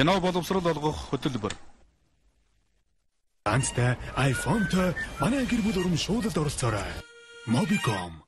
Кино боловсрол олгох хөтөлбөр. Ганцтай iPhone-той манай гэр бүл урамшуулалд оролцоорой. Mobicom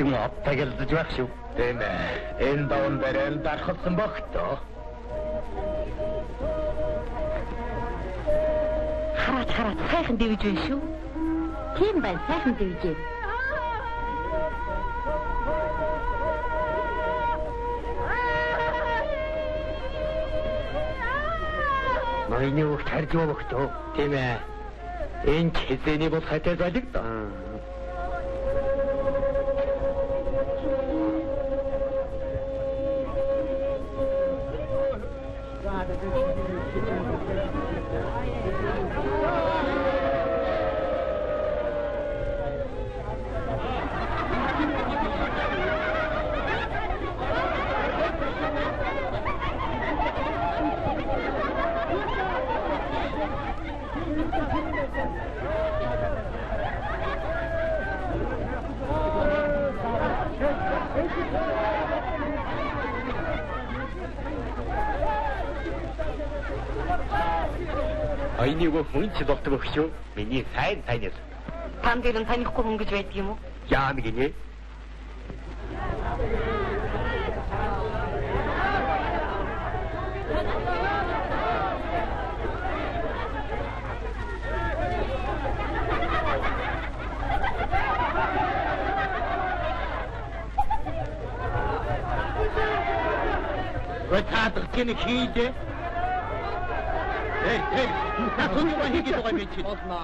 өгчөн оттаг ялдаж байх шүү. Тийм ээ. Энэ даван барайл дархалсан бохтоо. Хараад хараад сайхан дэвж байна шүү. Тийм байна сайхан дэвжээ. Ноёны өгч харж бохтоо. Тийм ээ. Энэ ч хэзээний бол хатай залэг доо. Хүн ч болдог өгч шүү. Миний сайн таньс. Тан дээр нь танихгүй хүн гэж байдаг юм уу? Яа нэг нэ. Ой таадах чинь хийдэ. Ба хийгээд байгаа юм чи. Болно.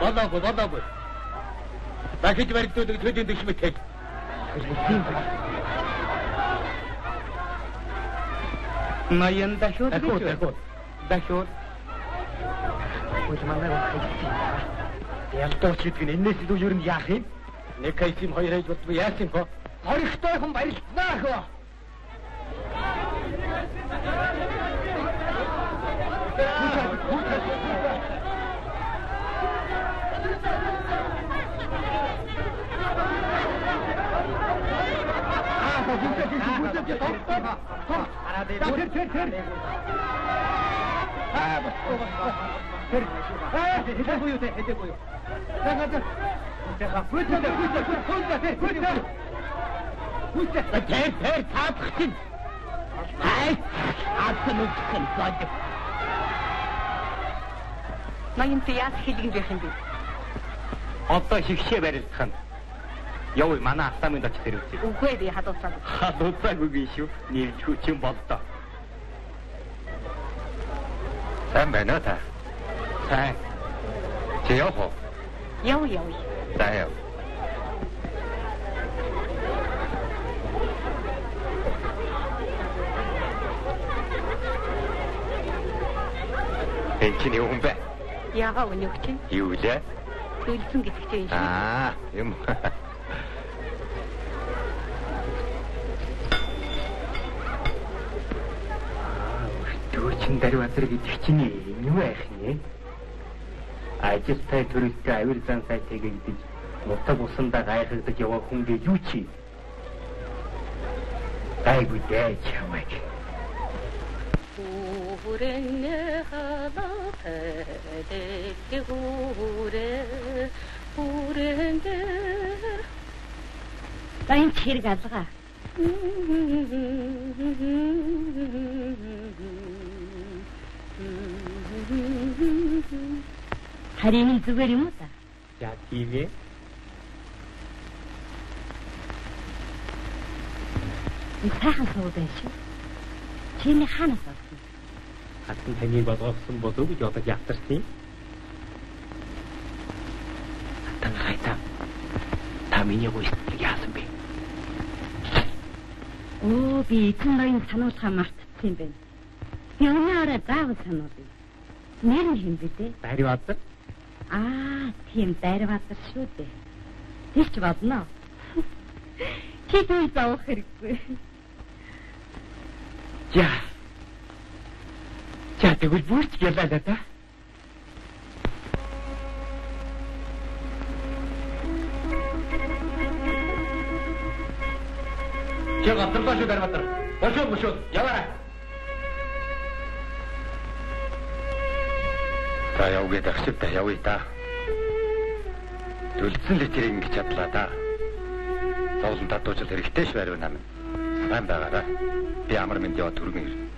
Болоогүй, болоогүй. Дахиж баригдуулдаг төдийн дэш мэтэй. Наян дахиад дахиад дахиад дахиад Уулманаа хайсан. Ялтооч гэдэг нь энэс илүү юу юм яах юм? Нэг хайсан хоёр хайж болдгоо яасан хөө? Хоригтой хүн барилднаа хөө. Тэр тэр тэр. Аа ба. Тэр. Аа хэдэг юу те хэдэг юу. За за. За бүт бүт бүт бүт бүт бүт. Бүт тэр тэр таадах чинь. Ай. Асан үгхэн гад. Ноён яас хэлгэн байх юм бэ? Одоо хигшээ барилдах нь. Яв манай астамын доч хэрэгцээ. Үгүй би хадуусаг. Хадуусаагүй шүү. Нэрч хүчин болдоо. Сайн байна та? Сайн. Чи явах уу? Яв яв. За яв. Энд юу юм бэ? Яга өнөг чинь Юу лээ? төлсөн гэдэг чинь. Аа, юм. Дүүчин Дарбазар гэдэг чинь юм байх нэ. Ажилтай төрөлтэй авир зан сайтай гэдэг мутаг усандаа гайхагдаж яваа хүн гээ юу чи? Гайгүй дээ чамайг. Хүрэнэ халахэдэг хүрэ хүрэнэ Байн хэрэг алгаа. Харин зүгээр юм уу та? За тийм ээ. Энэ сайхан сууд байх шүү. Чиний хаанаас авсан? Хатан таныг болгосон болов гэж одоо ятарсан. Хатан хайта. Та миний гүйцэтгэл яасан бэ? Оо би эцэн ноён сануулхаа мартчихсан юм байна. Би өнөөрөө заавал сануулъя. Нэр нь хэм бэ те? Дарбазар. Аа, тийм Дарбазар шүү дээ. Тэр ч бодно. Чи түүний заах хэрэггүй. За. За тэгвэл бүрч ялаа да та. Чи гатарлаа шүү Дарбатар. Бошоо бошоо яваарай. Та явгээд ахшиг та явъя та. Төлцөн л тэрийг ингэж чадлаа та. Зовлон татуужил хэрэгтэй ш барив нам. Сайн байгаарай. Би амар мэнд яваа түргэн ир.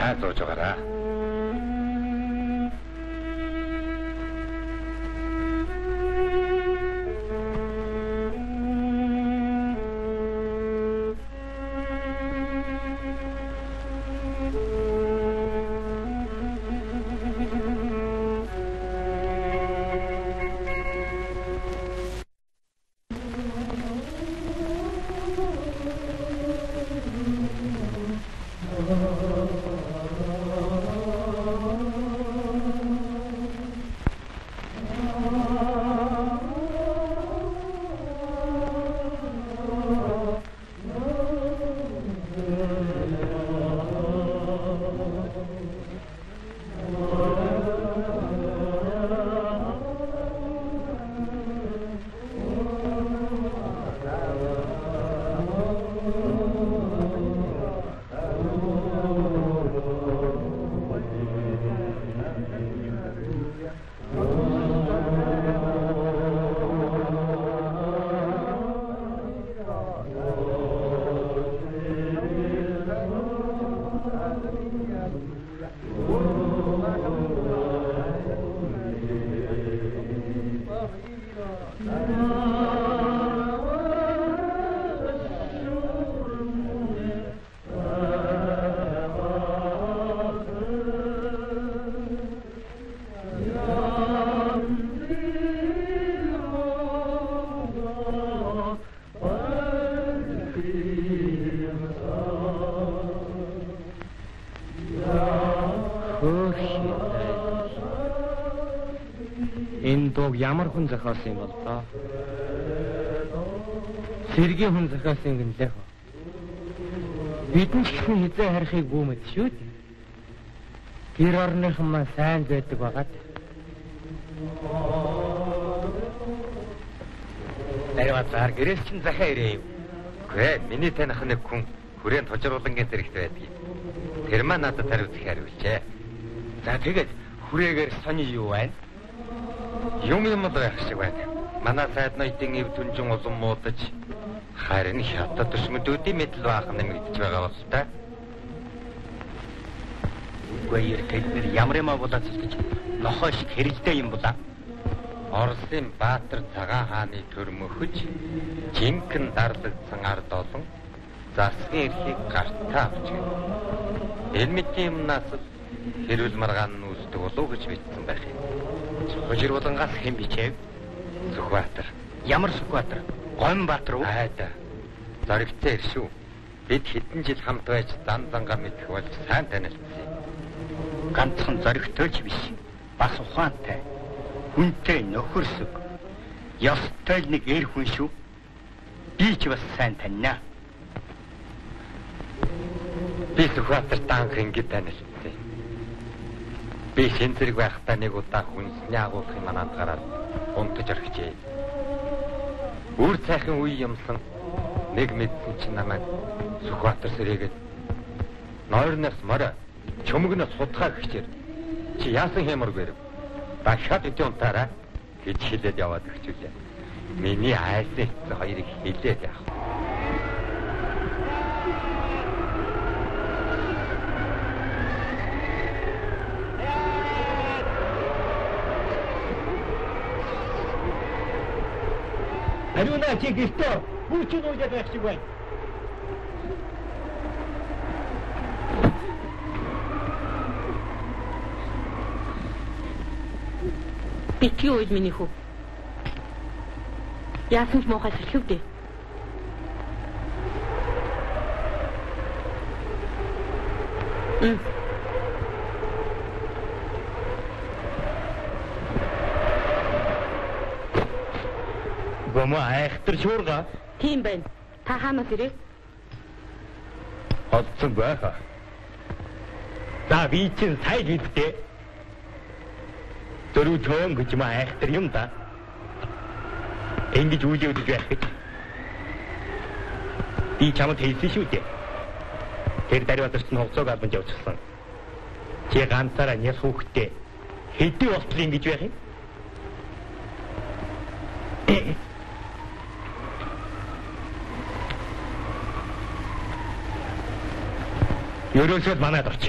За сайн хүн зохиосон юм бол тоо? Сэргийн хүн зохиосон юм лээ ч гэсэн хизээ харихыг гүмэд шүү дээ. Тэр орныхан маань сайн байдаг байгаад. Дарбазар гэрээс чин захаа ирээ юу? Гэ миний таних нэг хүн хүрээнд тожруулангийн зэрэгт байдаг. Тэр маань надад хариуцах хариулжээ. За тэгээд хүрээгээр сони юу байна? Юм юм байх шиг байна. Манай сайд ноёдын эв түнжин улам муудаж харин хятад төсмөдүүдийн мэдл баах нэмэгдэж байгаа бол та. баяр тэд нэр ямар юм болооцол гэж нохоо шиг хэрэлдээ юм була. Оросын Баатар цагаан хааны төр мөхөж жинхэнэ дарлагдсан ард олон засгийн эрхийг гартаа авч гэнэ. Элмитийн юмнаас хэрүүл маргаан нь үүсдэг болов гэж бичсэн байх юм. Хожир булангаас хэн бичээв? Сүхбаатар. Ямар Сүхбаатар? Гомб Баатар уу? Айда. Зоригтой иршүү. Бид хэдэн жил хамт байж зан зангаа мэдэх болж сайн танилцсан. Ганцхан зоригтой ч биш. Бас ухаантай. Хүнтэй нөхөрсөг. Ёстой л нэг эр хүн шүү. Би ч бас сайн таньнаа. Би Сүхбаатар таанх ингэж танилцсан. Би хэн зэрэг байхдаа нэг удаа хүнсний агуулгын манад гараад унтаж орхижээ. Үр цайхан үе юмсан нэг мэдсэн чинь намайг Сүхбаатар сэрээгээд нойрноос морой чөмгнөөс судхаа гихчээр чи яасан хэмэр бэрв. Дахиад өдөө унтаараа гэж хэлээд яваад өгчүүлээ. Миний айсан эцэг хоёрыг хэлээд яах Ариуна чи гэртөө хүүчин уугаад байх шиг байна. Битгий уйл миний хүү. Яасан ч муухай сэрлэг дээ. Мм. Гомо айхтар шуурга Тийм байна. Та хаанаас ирээ? олдсон байха. За би чинь сайн гэдтэй. Дөрөв чон гэж маа айхтар юм да. Ингэж үжи үдэж байх гэж. Би чамд хэлсэн шүү дээ. Тэр даруйдаас нь хугацааг авч явчихсан. Чи ганцаараа няс хүүхдээ хэдий болтол ингэж байх юм? Ерөөсөө манайд орч.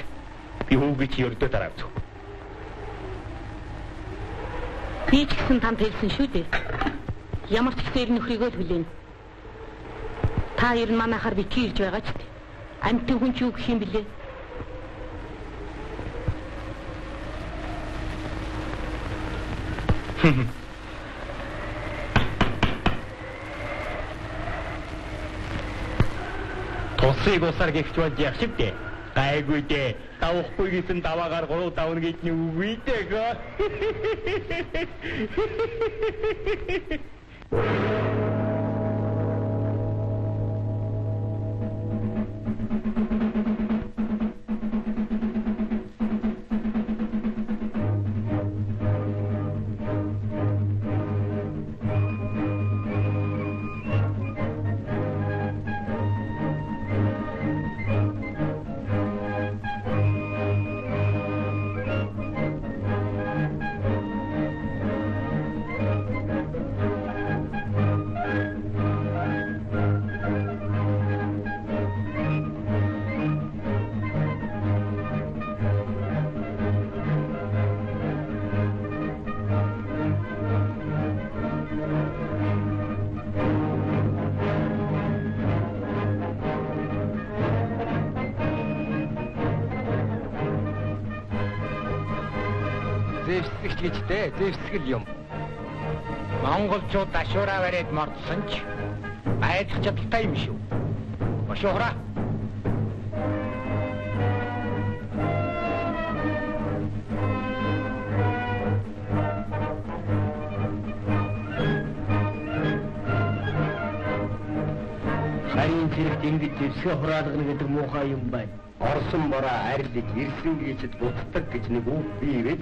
Би хүүгээ чи өрдөө дараа зү. Би ч гэсэн танд хэлсэн шүү дээ. Ямар ч гэсэн нөхрийгөө л хүлээн. Та ер нь манайхаар битгий ирж байгаа ч дээ. Амьтан хүн ч юу гэх юм блэ? Тусыг усаар гихч болж яах шиг дээ. Гайгүй дээ. Давахгүй гэсэн даваагаар 3 давна гэж нэг үгүй дээ. Гэжтэй зэвсгэл юм. Монголчууд дашуураа бариад мордсон ч айдах чадaltaй юм шүү. Харин зэрэгт ингэж зэвсгээ хураалгана гэдэг муухай юм байна. Орсон бороо арилж ирсэн гэжэд буцдаг гэж нэг үг бий гэж.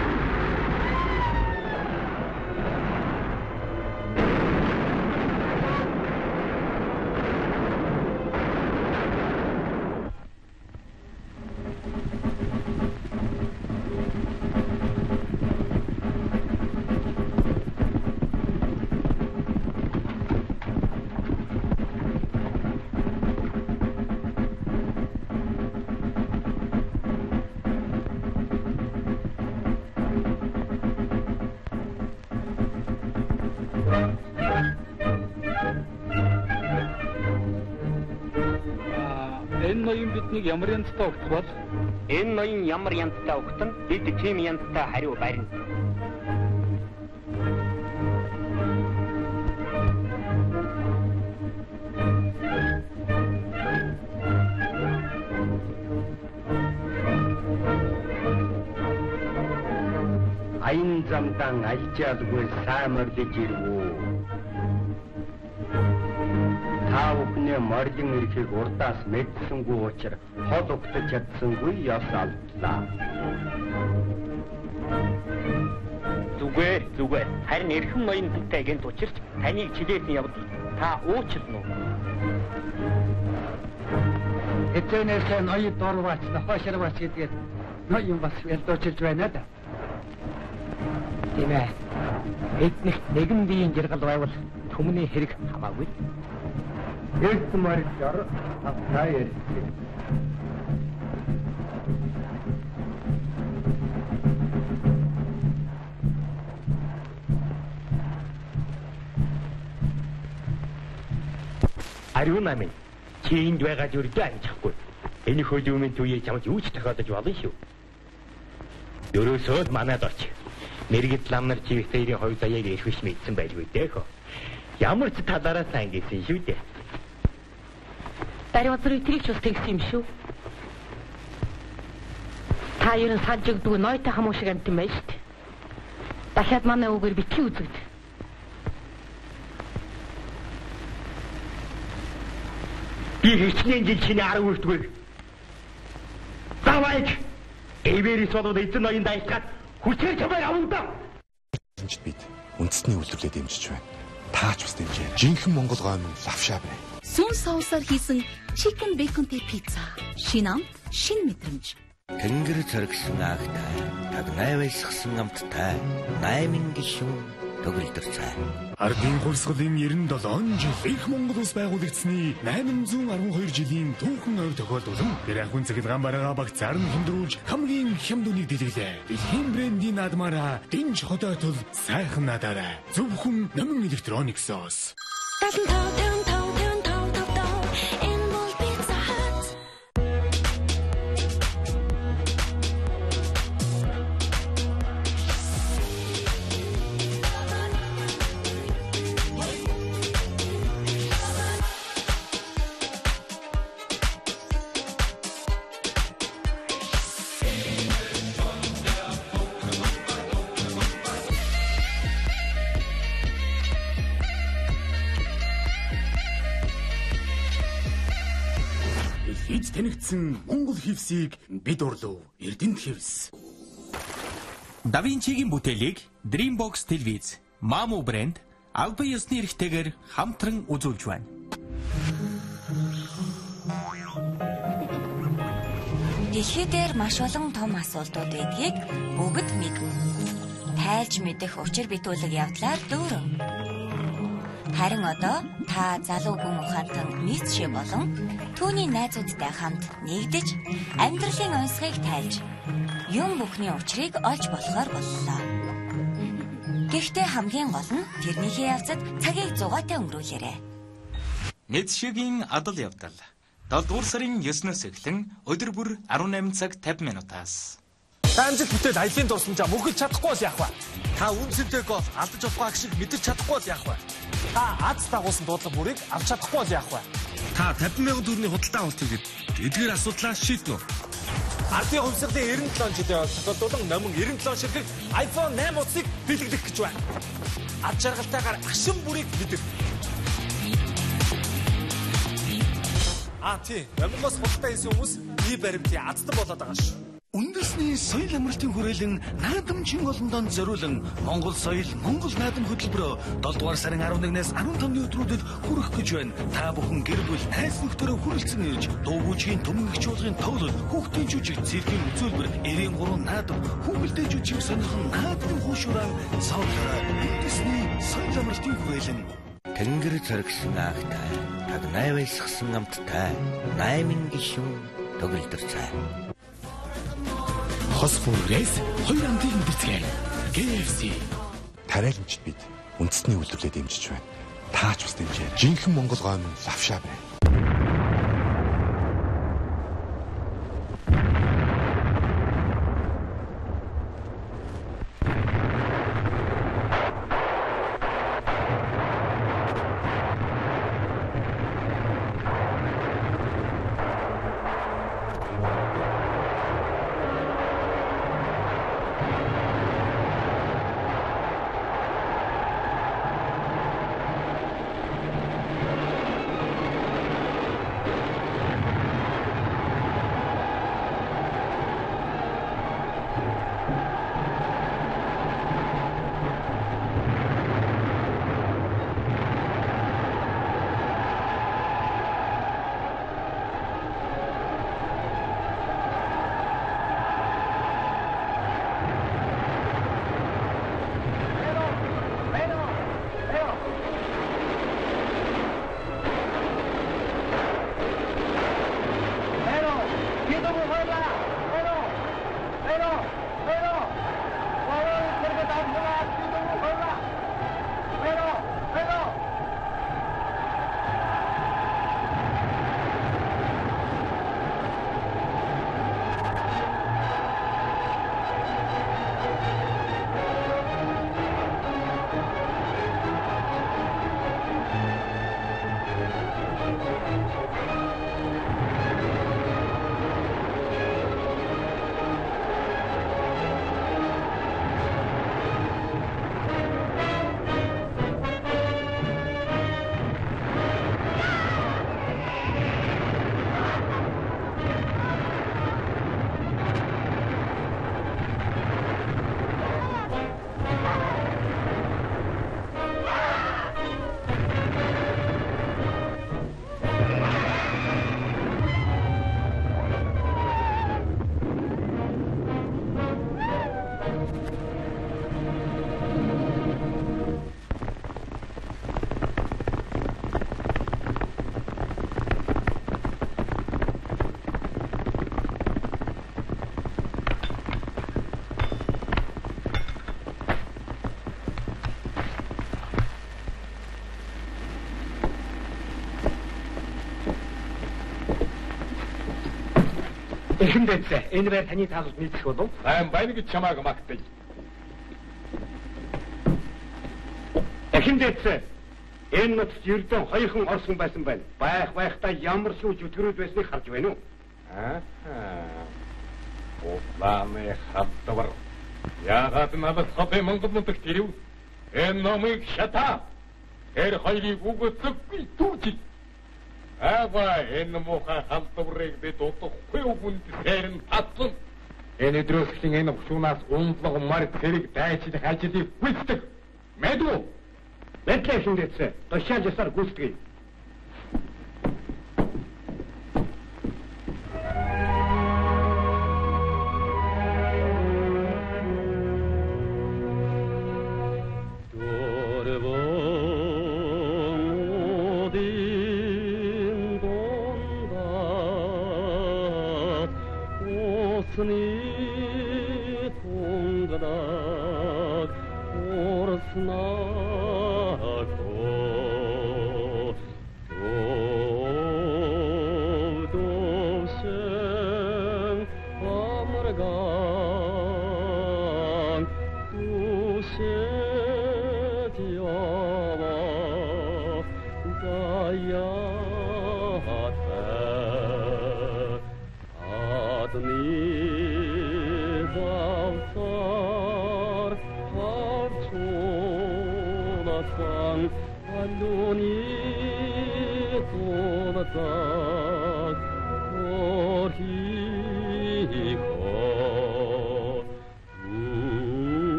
ноён ямар янзтай огт бол Энэ ноён ямар янзтай өгтөн бид тийм янзтай хариу барина. Аян замдан альжаалгүй сайн морлож ирвүү. Морлон ирэхийг урдаас мэдсэнгүй учраас хол угтаж чадсангүй яс алдлаа. Зүгээр, зүгээр. Харин эрхэм ноён бидтэй гэнт учирч таныг чилээсэн явдал та уучлана уу? Эцэнээс ноён дурваач, нохоширваач гэдгээд ноён бас ялдуучилж байна да. Тийм ээ. Эднийх нэгэн биеийн жаргал байвал түмний хэрэг хамаагүй. Эрт автай ирсэн. Ариун намын чи энд байгаа зүрдээ амжихгүй. Энэ хөлөөмийн түүе чамд юу ч тохиолдож болно шүү. Ерөөсөө л манад орч. Мэргэд лам нар чивхтэрийн хоёр заяаг эрхвиш мэдсэн байлгүй дэхөө. Ямар ч талаараа сайн гэсэн шүү дээ. Дарь базрыг тэрийг ч бас тэгсэн юм шүү. Та ер нь салжигдгүй ноётой хамуу шиг амт юм байна шүү дээ. Дахиад манай үгээр битгий үзэгд. Би хичнээн жил чиний арга үртгүй. Давайг. Эверис болоод эзэн ноён дайцгаад хүчээр чамайг. Энд бид үндэсний үйлдвэрлэлд дэмжиж байна. Таач бас дэмжээ. Жинхэнэ Монгол гомь лавшаа бай. Сүн соусаар хийсэн chicken baconтэй пицца. Шин ам, шин мэдрэмж. Тэнгэр царгсан агтай, таг найвайсгсан амттай, найман гишүүн төгөлдөр цай. Ардын хувьсгалын 97 жил их Монгол улс байгуулагдсны 812 жилийн түүхэн ойр тохиолдулан тэр ахын цэглэгаан бараага багцаар нь хэмдрүүлж хамгийн хямдүнийг дэлгэлээ. Дэлхийн брендийн наадмаараа дэнж хотоотол сайхан надаарай. Зөвхөн номин электрониксоос. 75 хевсийг бид урлуу. Эрдэнэт хевс. Да Винчигийн бүтээлийг Dreambox телевиз, Mamu брэнд албан ёсны эрхтэйгээр хамтран үзүүлж байна. Дэлхий дээр маш олон том асуудлууд байдгийг бүгд мэднэ. Тайлж мэдэх учир битүүлэг явдлаар дүүрэн. Харин одоо та залуу хүн ухаантан нийцшээ болон түүний найзуудтай хамт нэгдэж амьдралын онцгойг тайлж юм бүхний учрыг олж болохоор боллоо. Гэхдээ хамгийн гол нь тэрнийхээ явцад цагийг зугаатай өнгөрүүлээрэй. Мэдшигийн адал явдал. 7 дугаар сарын 9-өөс эхлэн өдөр бүр 18 цаг 50 минутаас. Амжилт бүтээл аялын дурсамжаа мөхөж чадахгүй бол яах вэ? Та үнцэнтэй гол алдаж болохгүй шиг мэдэрч чадахгүй бол яах вэ? Та аз дагуулсан дуудлага бүрийг авч чадахгүй бол яах вэ? Та 50 мянган төгрөгийн худалдаа авалт хийгээд эдгээр асуудлаа шийднэ үү? Ардын хувьсгалын 97 жилийн тохиолдуулан номон 97 ширхэг iPhone 8 утсыг бэлгэлэх гэж байна. Ад жаргалтайгаар ашин бүрийг мэдэр. А тий, номонгоос худалдаа хийсэн хүмүүс и баримтын аздан болоод байгаа шүү. Үндэсний соёл амралтын хүрээлэн наадамчин олондонд зориулан Монгол соёл Монгол наадам хөтөлбөрөөр 7 дугаар сарын 11-ээс 15-ны өдрүүдэд хүрэх гэж байна. Та бүхэн гэр бүл найз нөхдөөрөө хүрэлцэн ирж дуугүйчгийн төмөн их чуулгын тоглол, хүүхдийн жүжиг, циркийн үзүүлбэр, 93 наадам, хүүхэлдэй жүжиг сонирхон наадмын хуушураа савлаараа үндэсний соёл амралтын хүрээлэн Тэнгэр царгсан агтай, таг найвайсгсан амттай, найман гишүүн төгөлдөр цай. Хос хүрээс хоёр амтыг мэдэрцгээе. KFC. Тариаланчид бид үндэсний үйлдвэрлэлд дэмжиж байна. Таач бас дэмжээ. Жинхэнэ Монгол гомь лавшаа бай. Эхэн дэцээ. Энэ байр таны таалалд нийцэх болов? Сайн байна гэж чамааг магтая. Эхэн дэцээ. Энэ нутагт ердөө хоёрхан орсон байсан байна. Байх байхдаа ямар шүүж өтгөрөөд байсныг харж байна уу? Аа. Улааны хавдвар. Яагаад надад хотын Монгол нутагт ирэв? Энэ номыг шата. Тэр хоёрыг үгүйцэхгүй түүж. Ава энэ муха хавдварыг бид утахгүй үгэнд сэрэн татсан. Энэ өдрөөслийн энэ хшуунаас ундлага мар зэрэг дайчлах ажлыг гүйцэтгэх. Мэдв? Бэтлээ шингээцээ. Тушаал ясаар гүйцэтгэе.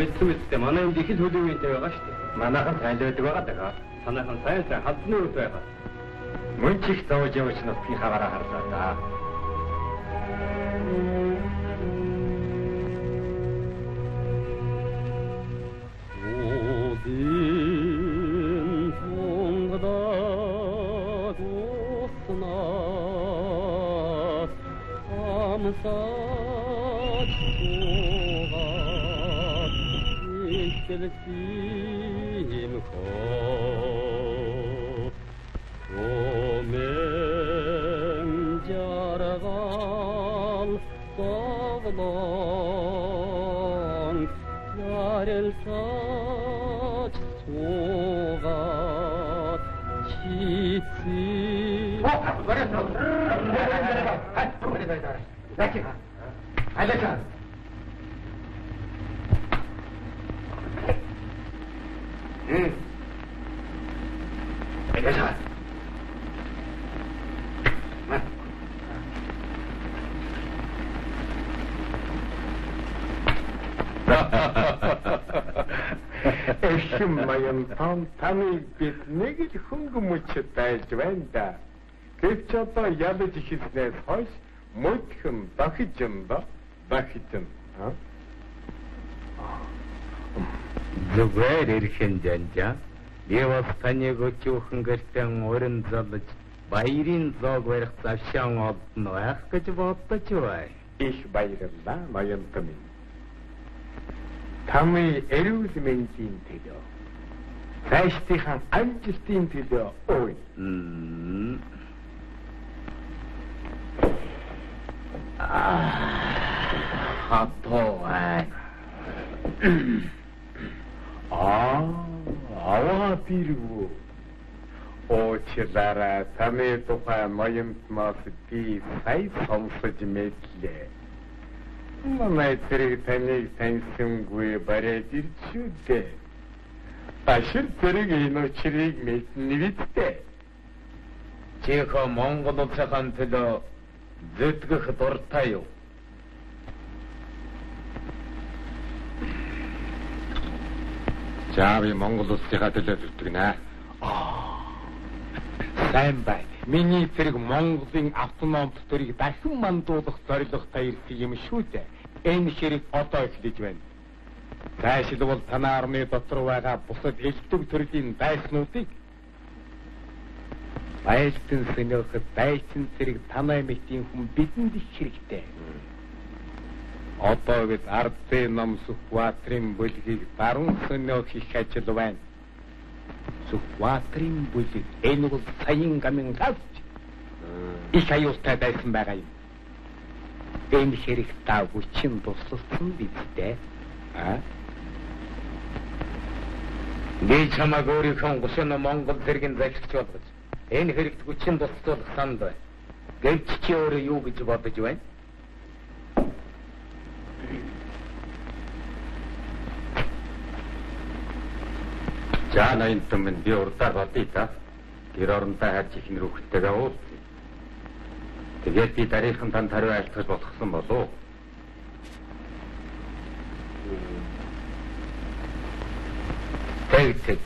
Мэдсэн үстэй манай энд их л хөлөвөнтэй байгаа шүү дээ. Манайхан байдаг байгаа даа. Танайхан сайн сайн хадны үс байгаа. Мөн ч их зовж явж нутгийн хаваараа харлаа да. Эшим маян том таныг бид нэг л хөнгөмөч байж байна да. Гэвч одоо ядаж ихснээс хойш мөдхөн дахиж юм да. Дахиж юм. Зүгээр ирхэн жанжаа. Би бас таныг өчүүхэн гэртэн өрн залж баярын зог барих завшаан олдно байх гэж бодож бай. Их баярлалаа маян том. Тамы эрүүл мэндийн төлөө. Цаашдынхаа амжилтын төлөө ой. Аа. хатоо ай. Аа, аваа биргүү. Очлара таны тухай моёмт мас би сая сонсож мэдлээ. Манай зэрэг таныг таньсангүй барайд ирчүүдээ. Башир зэрэг энэ учрыг мэднэ бидтэй. Чихо Монгол улсынхан төлөө зүтгэх дуртай юу? За би Монгол улсынхаа төлөө зүтгэнэ. Сайн байна. Миний зэрэг Монголын автономт төрийг дахин мандуулах зорилготой ирсэн юм шүү дээ. Энэ хэрэг одоо эхлэж байна. Дайшилбал танаа армны дотор байгаа бусад элдв төрлийн дайснуудыг байлтан сэнөхөд дайчин зэрэг танаа мэтийн хүн бидэнд их хэрэгтэй. Одоо бид ардын ном Сүхбаатрийн бүлгийг баруун сөнөөх их ажил байна. Сүхбаатрийн бүлэг энэ бол саяын гамын гавч их аюултай байсан байгаа юм. Энэ хэрэг та хүчин туслалсан бидтэй. А? Би чамаг өөрийнхөө гусын Монгол зэргийн захирч болгож энэ хэрэгт хүчин туслах санд бай. Гэвч чи өөрөө юу гэж бодож байна? За найн түмэн би урдаар болъё та. Гэр орондоо харж их нөрөхтэйгээ уул. Тэгээд би дараахан танд хариу айлтгаж болгосон болов. Тэг тэг.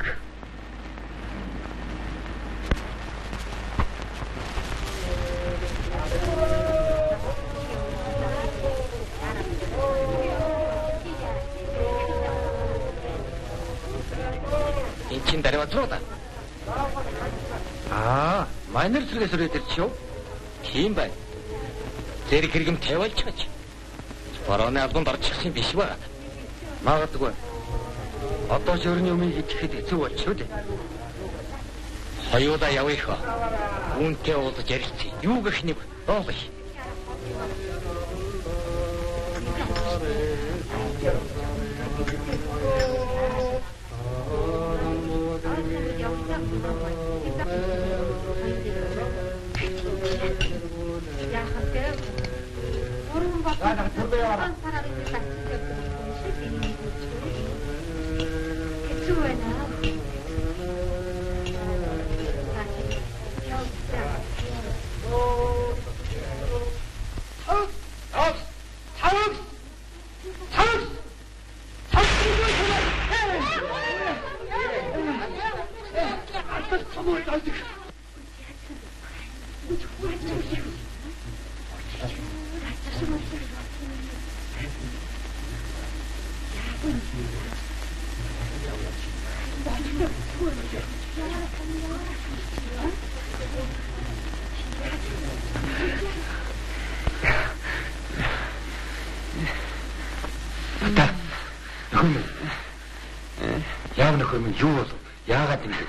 Эн чин дараа зуруу да. Аа, майнер зэрэгээс өрөөд ирч юу? Тийм байна. Зэрэг хэрэгм тавиалч гэж. Барооны албанд орчихсан биш байгаа. Магадгүй. Одоо ч өрний өмнө идэхэд хэцүү болчихоо дээ. Хоёулаа явъя хаа. Үүнтэй уулзаж ярилцъя. Юу гэх нэг доогоё. Та Яав нөхөр минь юу болов? Яагаад ингэ? Атам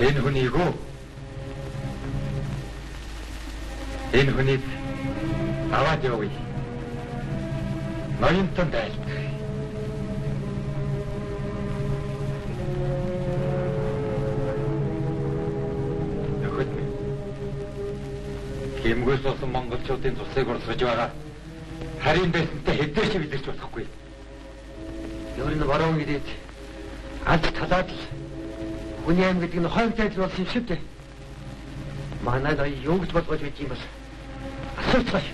Энэ хүнийг үү? Энэ хүнийг аваад явъя. Ноёнтон минь. Хэмгээс болсон монголчуудын цусыг урсгаж байгаа. Харин байсантай хэдээр ч бидэрч болохгүй. Ер нь бороо гэдэг аль талаад л хүний аим гэдэг нь хойд тайзал болсон юм шиг дээ. Манай ноён юу гэж болгож байд юм бол асууцгааш.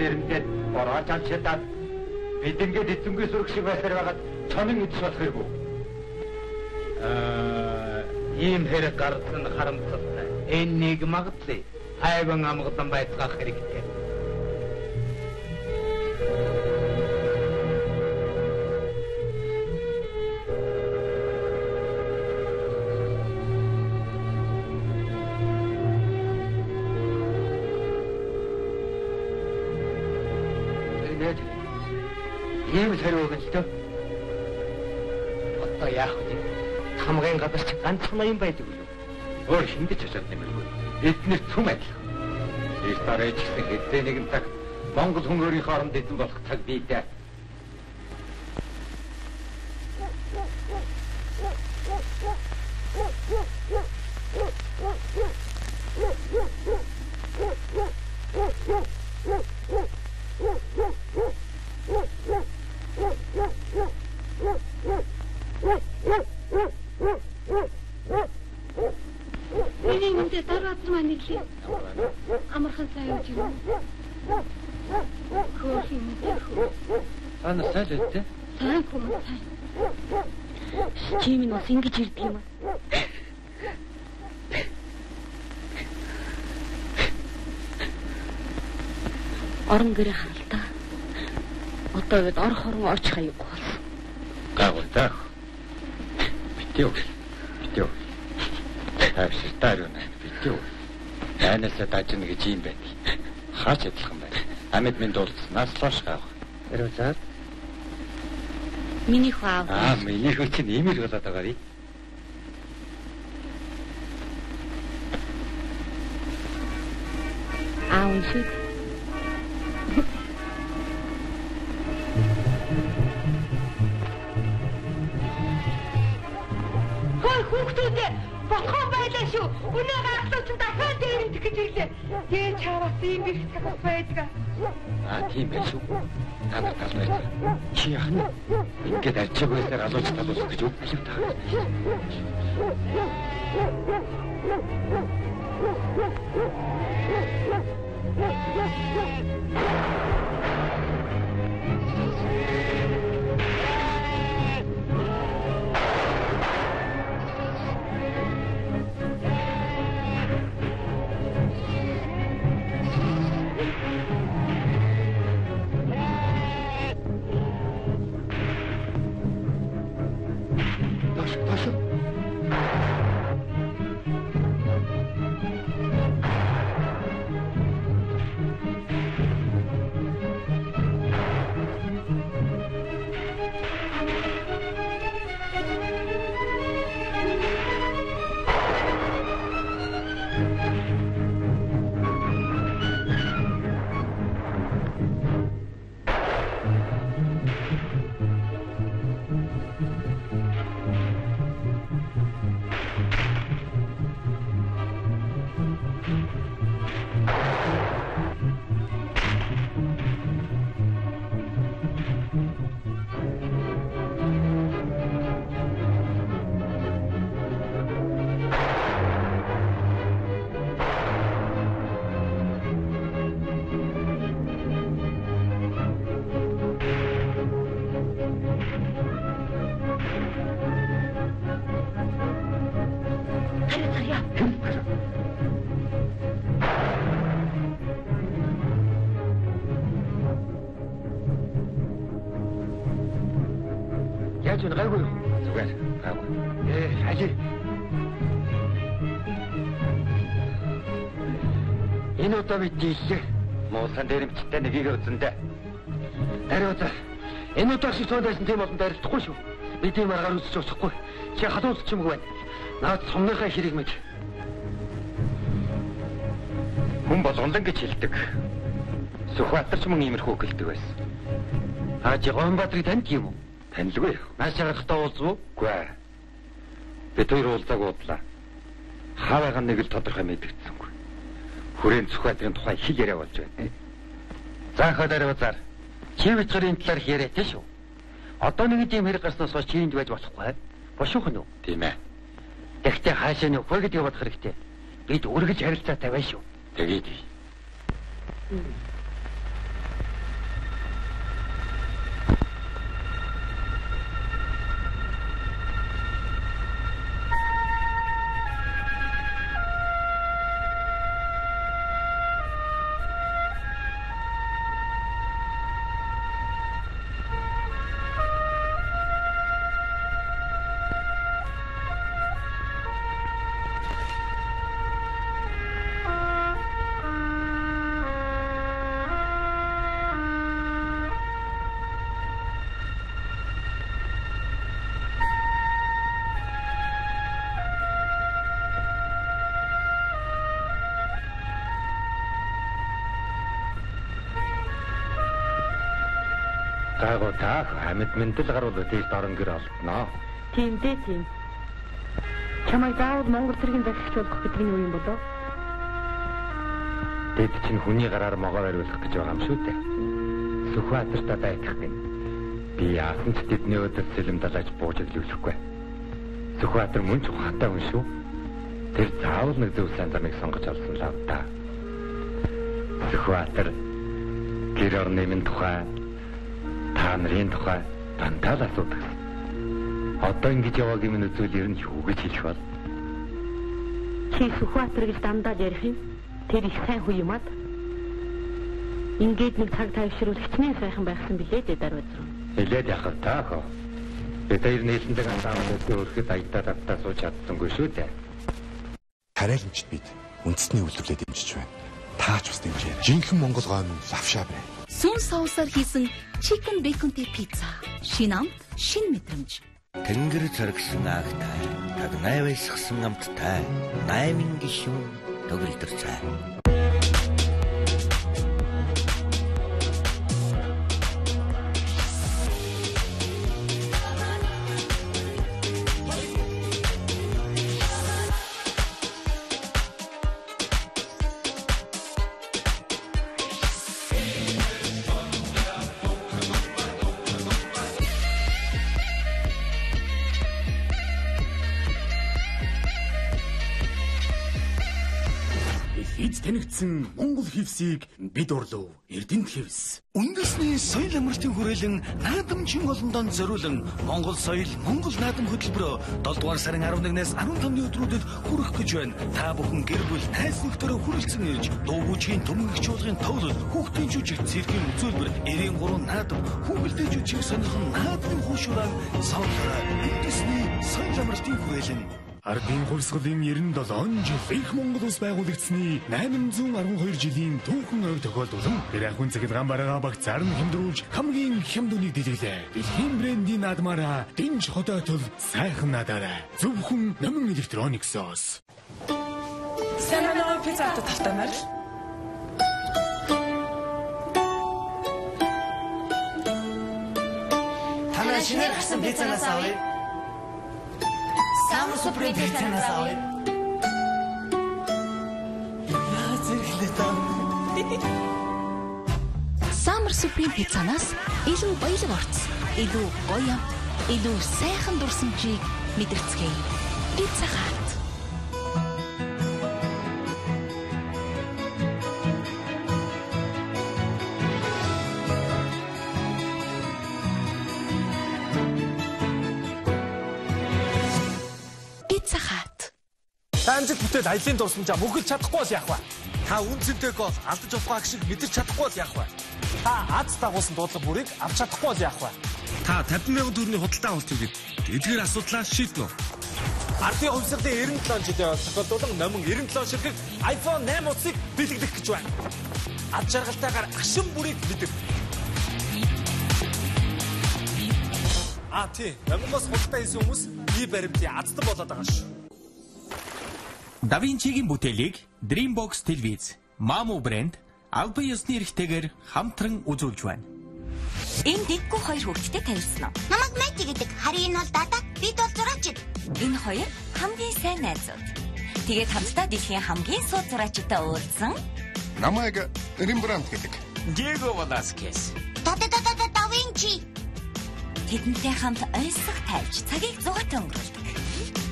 Талж дээрнгээд бороо чамшаад бид ингээд шиг байсаар байгаад чонын идэж болох хэрэггүй. Аа, ийм хэрэг гарсан харамсалтай. Энэ нэг магадлал хайван амгалан байцгаах хэрэгтэй. Юм байдаг үү? Өөр хиндэж очоод нэмэргүй. Эднэр цүм адилхан. Их дараа гэсэн хэдэн нэгэн цаг Монгол хүн өөрийн хооронд эзэн болох цаг бий дээ. Миний үнтэй дараад маань нэглээ. Амархан сайн үгүй юм. Хөөх юм дээ. Ана сайн л үү? Сайн хүмүүс сайн. Чим нь бас ингэж ирдэг юм аа. Орон гэрээ харалтаа. Одоо гээд ор хорон орч хаяг болсон. Гагуул даа. Битүү. Битүү. Тавшилтаар юу нэ? Битүү. Айнасаа дажна гэж юм байна. Хаач адилхан байна. Амьд минь дуулснаас лоош гав. Эрүү заа. Миний хаа. Аа, миний хөө чинь имэр болоод байгаа ри. Аа үншиг. Хөөе хүүхдүүдээ ботхон байлаа шүү. Өнөө гаргалуу чинь дахиад дээр идэх гэж ирлээ. Ээ чараас ийм их цаг байдаг. Аа, тийм байх шүү. Та нар тал байж. Чи яах нь? Ингээд арчиг байсаар алууч талуус гэж үг хэлв та. Дош, Удаа бид дийлээ. Муусан дээрэмчтэй нэгийг үзэндээ. Ариу за. Энэ удаа шиг цоон байсан тийм болон дайралтахгүй шүү. Би тийм аргаар үзэж очихгүй. Чи халуус ч юмгүй байна. Наад сумныхаа хэрэг мэд. Хүн болгонлон гэж хэлдэг. Сүхбаатарч мөн иймэрхүү гэлдэг байсан. Аа чи Гомбатрыг танд юм уу? Танилгүй. Маш харахтаа уулзв уу? Үгүй. Бид хоёр уулзааг уудлаа. Хаваагаа нэг л тодорхой мэдгэцсэнгүй. Хүрээнд Сүхбаатарын тухай хэл яриа болж байна. Заахад ариузаар. Чи бичгэрийн талаар яриа тий шүү. Одоо нэг тийм хэрэг гарснаас хойш чи энд байж болохгүй. Бошуух нь юу? Тийм ээ. Тэгтээ хаашаа нөхөө гэдгийг бодох хэрэгтэй. бид үргэлж харилцаатай байна шүү. Тэгээд гайгүй таах амьд мэндэл гарвал тийш дорон гэр олдноо. Тийм дээ тийм. Чамайг заавал Монгол цэргийн захирагч болох гэдэг нь юу юм болов? Тэд чинь хүний гараар могоор ариулах гэж байгаа юм шүү дээ. Сүхбаатартай байх юм. Би яасан ч тэдний өдөр цэлэм далаж бууж илүүлэхгүй. Сүхбаатар мөн ч ухаантай хүн шүү. Тэр заавал нэг зөв сайн замыг сонгож олсон лав та. Сүхбаатар гэр орны минь тухай та нарын тухай дандаа л асуудаг. Одоо ингэж явааг юм үзвэл ер нь юу гэж хэлэх бол? Чи Сүхбаатар гэж дандаа ярих юм. Тэр их сайн хүү юм ад. Ингээд нэг цаг тавьшруул хичнээн сайхан байхсан билээ дээ даруй зүр. Хэлээд яхав та хөө. Бид хоёр нээлтэндэг андаамуудын өрхөд аятаа тавтаа сууж чадсангүй шүү дээ. Харайламжид бид үндэсний үйлдвэрлэлд дэмжиж байна. Таач бас дэмжээ. Жинхэнэ Монгол гоо нь лавшаа бай. Сүн соусаар хийсэн chicken baconтэй пицца. Шин ам, шин мэдрэмж. Тэнгэр зэрэгсэн агтай, таг найвайсгсан амттай, наймын гişүүн төгөлдөр цай. Хевсийг бид урлав. Эрдэнэт хевс. Үндэсний соёл амралтын хүрээлэн наадамчин олондонд зориулан Монгол соёл, Монгол наадам хөтөлбөрөөр 7 дугаар сарын 11-ээс 15-ны өдрүүдэд хүрэх гэж байна. Та бүхэн гэр бүл найз нөхдөөрөө хүрэлцэн ирж, дуу хүчийн төмөнгөгч чуулгын тоглол, хүүхдийн жүжиг, циркийн үзүүлбэр, 93 наадам, хүүхэлдэй жүжиг сонирхон наадмын хуушураар савлараа үндэсний соёл амралтын хүрээлэн Ардын хувьсгалын 97 жил их Монгол улс байгуулагдсны 812 жилийн түүхэн ойг тохиолдулан тэр ахын цагт гамбараа баг зарн хэмдрүүлж хамгийн хямдуныг дэлгэлээ. Дэлхийн брендийн наадмаараа дэнж хотоотол сайхан надаарай. Зөвхөн номин электрониксоос. Санаа пиццат тавтамаар. Танай шинээр гарсан пиццанаас авъя. Самар суприм пиццанаас авъя. Яа зэрэглээ таа. Summer Supreme пиццанаас илүү баялаг орц, илүү гоё илүү сайхан дурсамжийг мэдэрцгээе. Пицца хат. Амжилт бүтээл аялын дурсамжаа мөхөж чадахгүй бас яах вэ? Та үн цэнтэй гол алдаж болох шиг мэдэрч чадахгүй бас яах вэ? Та аз дагуулсан дуудлага бүрийг авч чадахгүй бас яах вэ? Та 50 мянган төгрөгийн худалдаа авалт хийгээд эдгээр асуудлаа шийднэ үү? Ардын хувьсгалын 97 жилийн тохиолдуулан номон 97 ширхэг iPhone 8 утсыг бэлтгэх гэж байна. Ад жаргалтайгаар ашин бүрийг мэдэр. А тий, номоноос худалдаа хийсэн хүмүүс и баримтын аздан болоод байгаа шүү. Да Винчигийн бүтээлийг Dreambox телевиз, Mamu брэнд албан ёсны эрхтэйгээр хамтран үзүүлж байна. Энэ дэггүй хоёр хүүхэдтэй танилцсан уу? Намайг Мэти гэдэг. Харин энэ бол Дада. Бид бол зураачид. Энэ хоёр хамгийн сайн найзууд. Тэгээд хамтдаа дэлхийн хамгийн сууд зураачтай уулзсан. Намайг Рембрандт гэдэг. Диего Веласкес. Дада Дада Да Винчи. Тэдэнтэй хамт ойсох тайлж цагийг зугаатай өнгөрүүлдэг.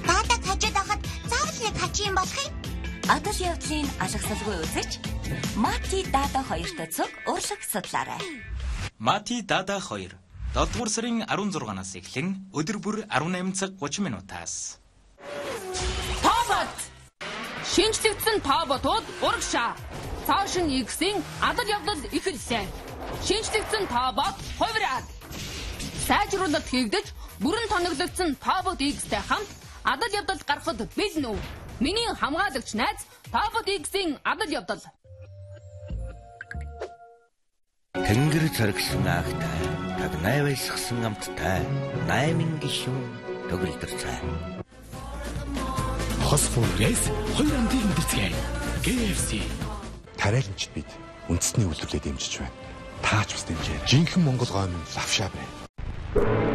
Дада хажууд авахад заавал нэг хачи юм болох юм. Адал явдлын алгасалгүй үзэж Мати Дада хоёртой цуг урлаг судлаарай. Мати Дада 2 7 дугаар сарын 16-наас эхлэн өдөр бүр 18 цаг 30 минутаас. Тобот! Шинжлэгдсэн тоботууд урагшаа. Цаашин X-ийн адал явдал эхэллээ. Шинжлэгдсэн тобот хувираад. Сайжруулалт хийгдэж бүрэн тоноглогдсон тобот X-тэй хамт адал явдал гаргахад бэлэн үү? Миний хамгаалагч найз тобот X-ийн адал явдал. Тэнгэр царгсан агтай, таг найвайсгсан амттай, найман гişүн төгөлдөр цай. Фосфорээс хоёр амтыг мэдэрцгээе. KFC Тариаланчид бид үндэсний үйлдвэрлэлд дэмжиж байна. Таач бас дэмжээ. Жинхэнэ Монгол гоо минь лавшаа бай.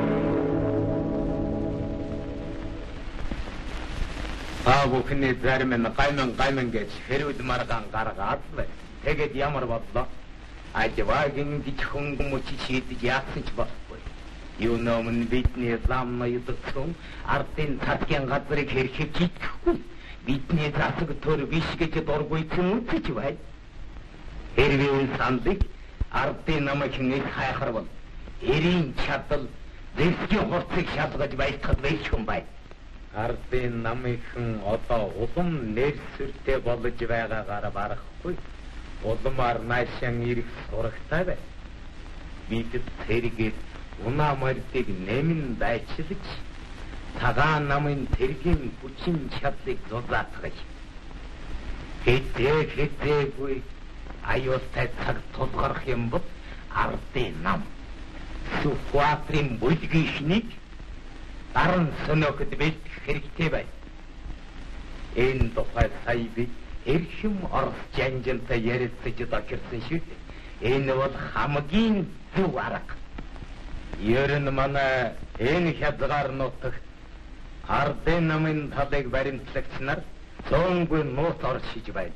Та бүхний зарим нь гайман гайман гэж хэрүүл маргаан гаргаад бай. Тэгээд ямар бодлоо? Ажваагийн гिचхэн хүмүүс шийдэж яасан ч болохгүй. Юу нөмн бидний зам ноёдсон ардын цадгийн газрыг хэрхэж итгэхгүй. Бидний засаг төр биш гэж дургуйсан үтэж бай. Хэрвээ сандыг ардын намайг нэг хайхарвал эрийн чадал дэвсгийн хурцыг шалгаж байлтахад байлгүй бай. Ардын намынхан одоо улам нэрсүртэй болж байгаагаар барахгүй. Улмаар наашаан ирэх сурагтай бай. Бид цэргээд унаа мордыг нэмэн байчилж цагаан намын тэргийн хүчин чадлыг зузаатгаж хэдээ хэдээгүй аюултай цаг тулгарх юм бол ардын нам Сүхватрын бүлгийшнийг даран сөнөхөд бэлтгэх хэрэгтэй бай. Энэ тухай сая би эрхэм орос жанжинтай ярилцаж докерсэн шүү дээ. Энэ бол хамгийн зөв арга. Ер нь манай энэ хязгаар нутагт ардын намын талыг баримтлагч нар зөөнгүй нууц оршиж байна.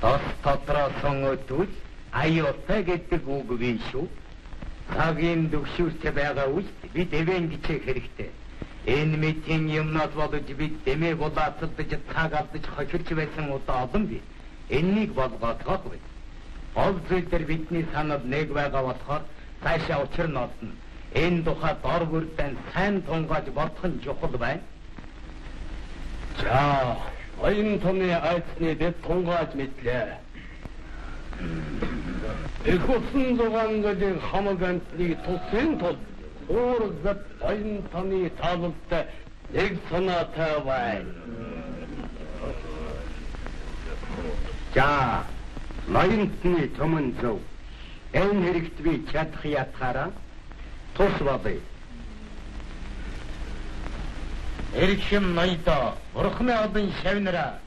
Тос дотроо сон өдөл аюутай гэдэг үг бий шүү. Цагийн төвшүүртэй байгаа үед бид эвэн гिचэх хэрэгтэй. Энэ митинг юмнаас бодож бид дэмээ булаацалдаж цаг алдаж хохирч байсан удаа олон бий. Эннийг болгоохох бай. Гол зүйл дээр бидний санал нэг байгаа болохоор цаашаа учир нь олно. Энэ тухай дор бүрдэн сайн тунгааж бодох нь чухал байна. За, оюун томны айцны дэд тунгааж мэдлээ. Их усан зугаангалын хамаг амтны тусын тул уурзат оюун томны таалалтай нэг санаатай байна. За, ноёнтны төмөн зөв. Энэ хэрэгт би чадах ятгаараа тус болъё. Эргэм ноёдоо бурхны олон шавнараа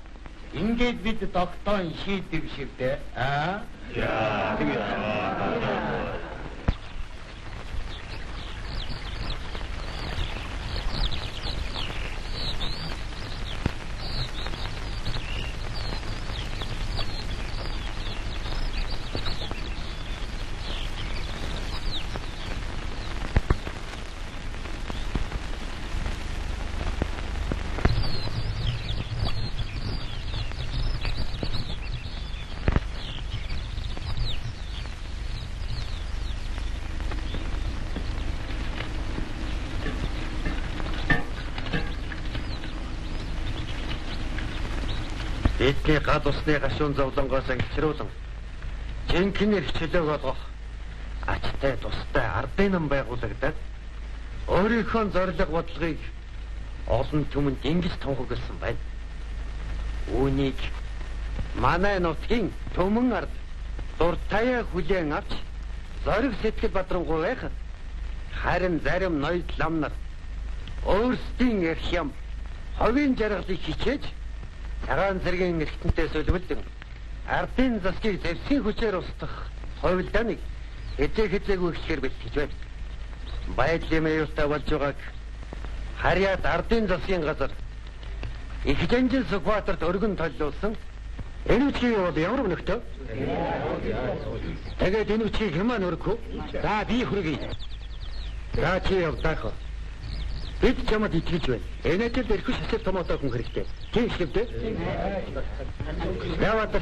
ингээд бид тогтоон шийдэг шивдэ аа яа Бидний гал усны гашуун зовлонгоос ангичруулан жинхэнэ хичээлэг болгох ачтай тустай ардын нам байгуулагдаад өөрийнхөө зорилго бодлогыг олон түмэнд ингэж тунхагласан байна. Үүнийг манай нутгийн төмөн ард дуртаяа хүлээн авч зориг сэтгэл бадрангуй байхад харин зарим ноёд лам нар өөрсдийн эрх юм ховийн жаргалыг хичээж цагаан зэргийн эргэнтэнтэй сүлвэлдэн ардын засгийг зэвсгийн хүчээр устгах хувилдааныг эзээ хэзээгүй ихлэхээр бэлтгэж байна. Байдлын аюултай болж байгааг харьяат ардын засгийн газар их жанжин Сүхбаатарт өргөн толлуулсан энэ үчиг бол ямар өнөхтэй? Тэгээд энэ үчиг хэмээн өргөх? За би хүргэе. За чи явдаах. Бид чамд итгэж байна. Энэт л эрхүш хэсэг томоотой хүн хэрэгтэй. Тийм шүү дээ. Яваач.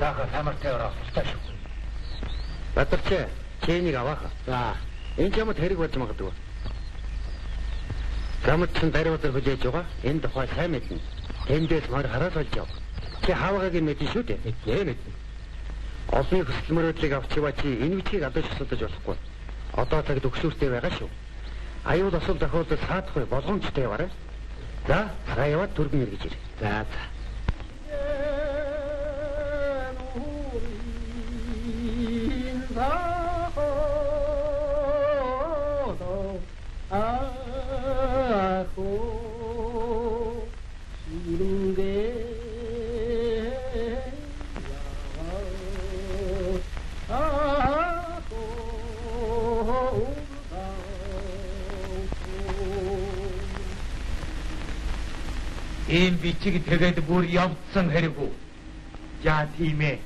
Тааха тамартай ороо. Батарч чэнийг аваах. За. Энэ чамд хэрэг болж магадгүй. Гамтсан даруйдар хүлээж байгаа. Энэ тухай сайн мэднэ. Тэндээс мөр хараад болж яв. Чи хаваагийн мэдэн шүү дээ. Мэднэ мэднэ. Олны хүсэл мөрөөдлийг авчива чи энэ үчиг адаж асуудаж болохгүй. Одоо цагт өгшүүртэй байгаа шүү. Аюул асуул тохиолдол саадахгүй болгоомжтой яваарай. За, цагаа яваад түргэн эргэж ир. За, за. 아 ийм бичиг тэгээд бүр явцсан хэрэг үү? За тийм ээ.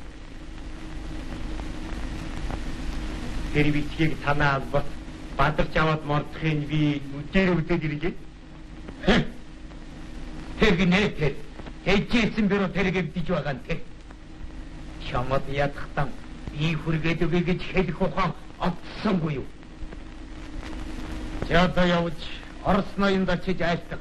Тэр бичгийг танаа албат бадарч аваад мордохын би үдээр үдээд иргээ. Тэр нэ тэр. Хэжээсэн бэрө тэрэг бдиж байгаа нь тэр. Чамд ядахтан би хүргээд өгье гэж хэлэх ухаан олдсонгүй юу? Одоо явж Орос ноёнд очиж айлтдаг.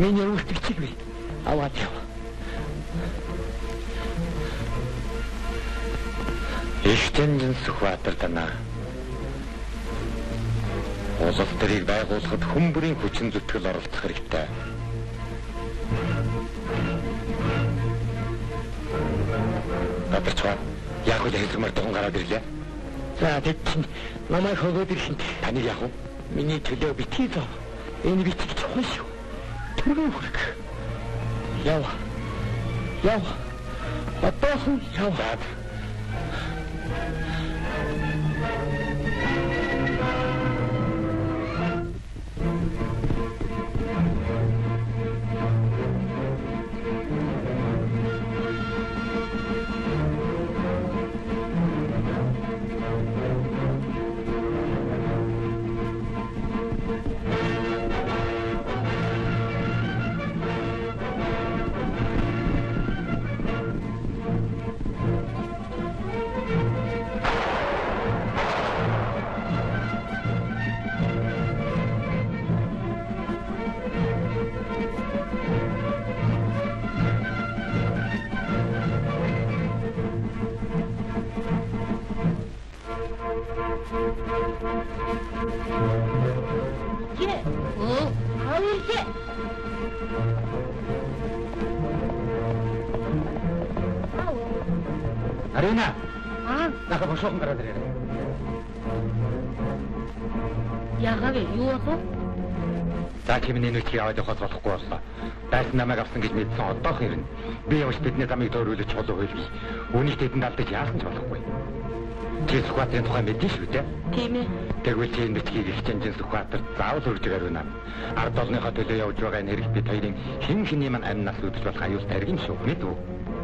миний үлдчихийг би аваад яв. Ихтэнжин Сүхбаатар танаа. Улс төрийг байгуулахад хүмүүрийн хүчин зүтгэл оролцох хэрэгтэй. Гадарчгаа яг үл хэлмэр дуун гараад ирлээ. За тэд чинь намайг хөгөөд ирсэн. Таны яг уу? Миний төлөө битгий зов. Энэ битгий чухал шүү. Түргэн хүрэх. Яв. Яв. Батахан яв. Бошоон гараад ирээ. Яагаад? Юу болов? За чимний нүчийг аваад явахад болохгүй боллоо. Дайс намайг авсан гэж мэдсэн одоох ирнэ. Би явж бидний замыг дөөрүүлж чулуу хөлбс. Үнийг тэдэнд алдаж яасан ч болохгүй. Чи Сүхбаатарын тухай мэдэн шүү дээ. Тийм ээ. Тэгвэл чи энэ бичгийг их чанжин Сүхбаатарт заавал өгөр үнэ. Ард олныхоо төлөө явж байгаа энэ хэрэг бид хоёрын хэн хэний маань амнаас үүдэж болох аюул таргин шүү. Мэд үү?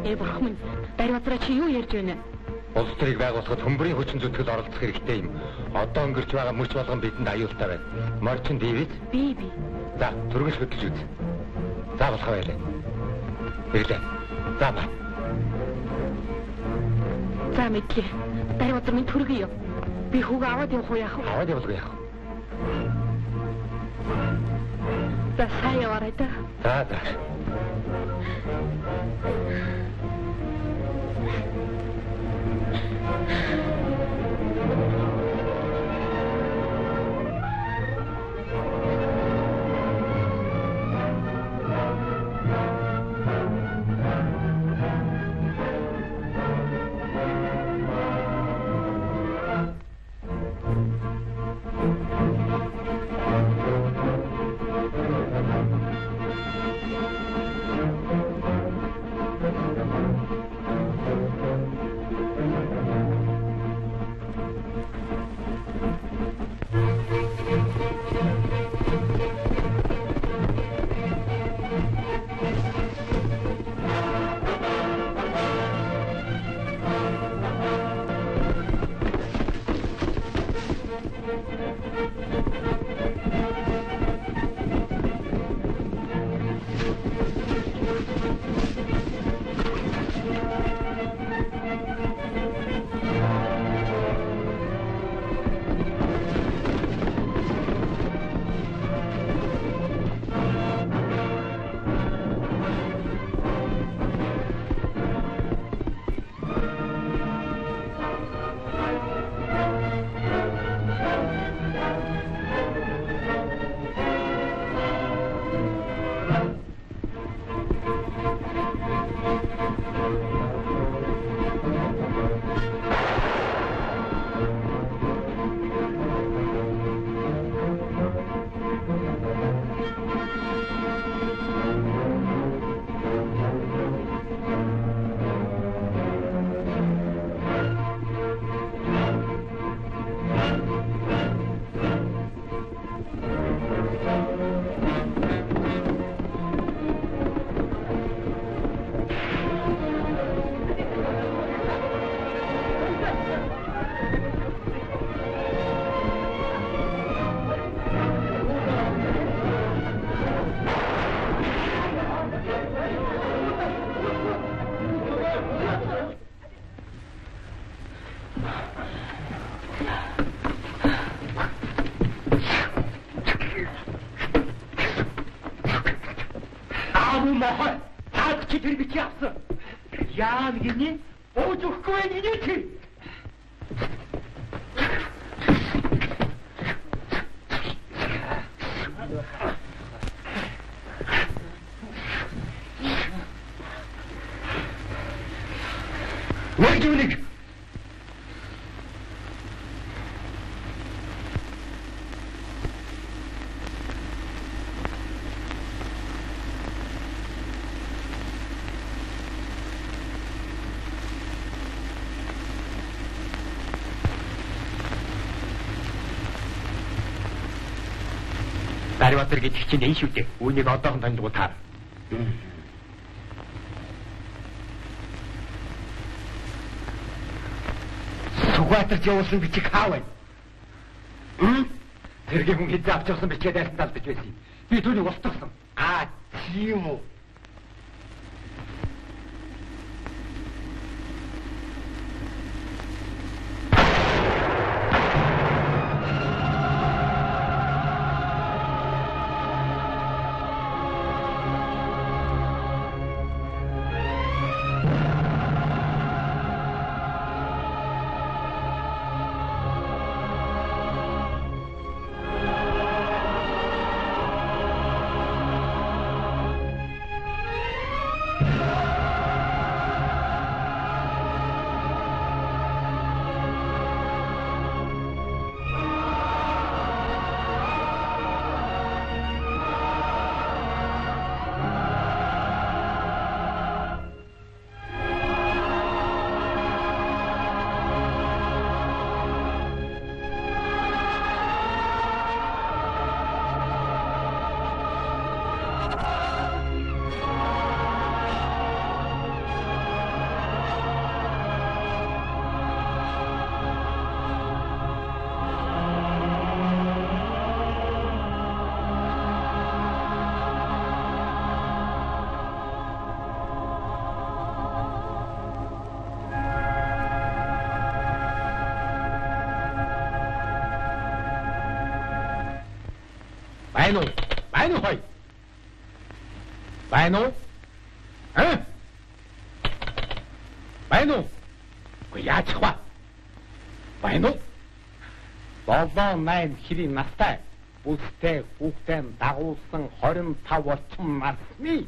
Ээ бурхан минь. Дарватраа чи юу ярьж байна? Улс төрийг байгуулахад хөмбөрийн хүчин зүтгэл оролцох хэрэгтэй юм. Одоо өнгөрч байгаа мөч болгон бидэнд аюултай байна. Морчин Дэвид. Би би. За, түргэн хөдөлж үз. За болох байлаа. Ирлээ. За ба. За мэдлээ. Дарватар минь төргий юу? Би хүүгээ аваад явах уу яах вэ? Аваад явуулгүй яах вэ? За сайн яваарай да. За за. Яа гинэ? Ууж өгөхгүй байх гинэ чи. Нэг юуник Дариватар гэдэг чинь энэ шүү дээ. Үүнийг одоохон таньдгүй таар. Сугатарч явуулсан бичиг хаа вэ? Хм? Тэргийн хүн хизээ авч явсан бичгээ дайсан тал бич байсан. Би түүнийг устгасан. Аа, тийм үү? Байна уу? Байна уу хой? Байна уу? Аа? Байна уу? Гүй яаж хва? Байна уу? Болоо 8 хэрийн настай бүстэй хүүхдээ дагуулсан 25 орчим насны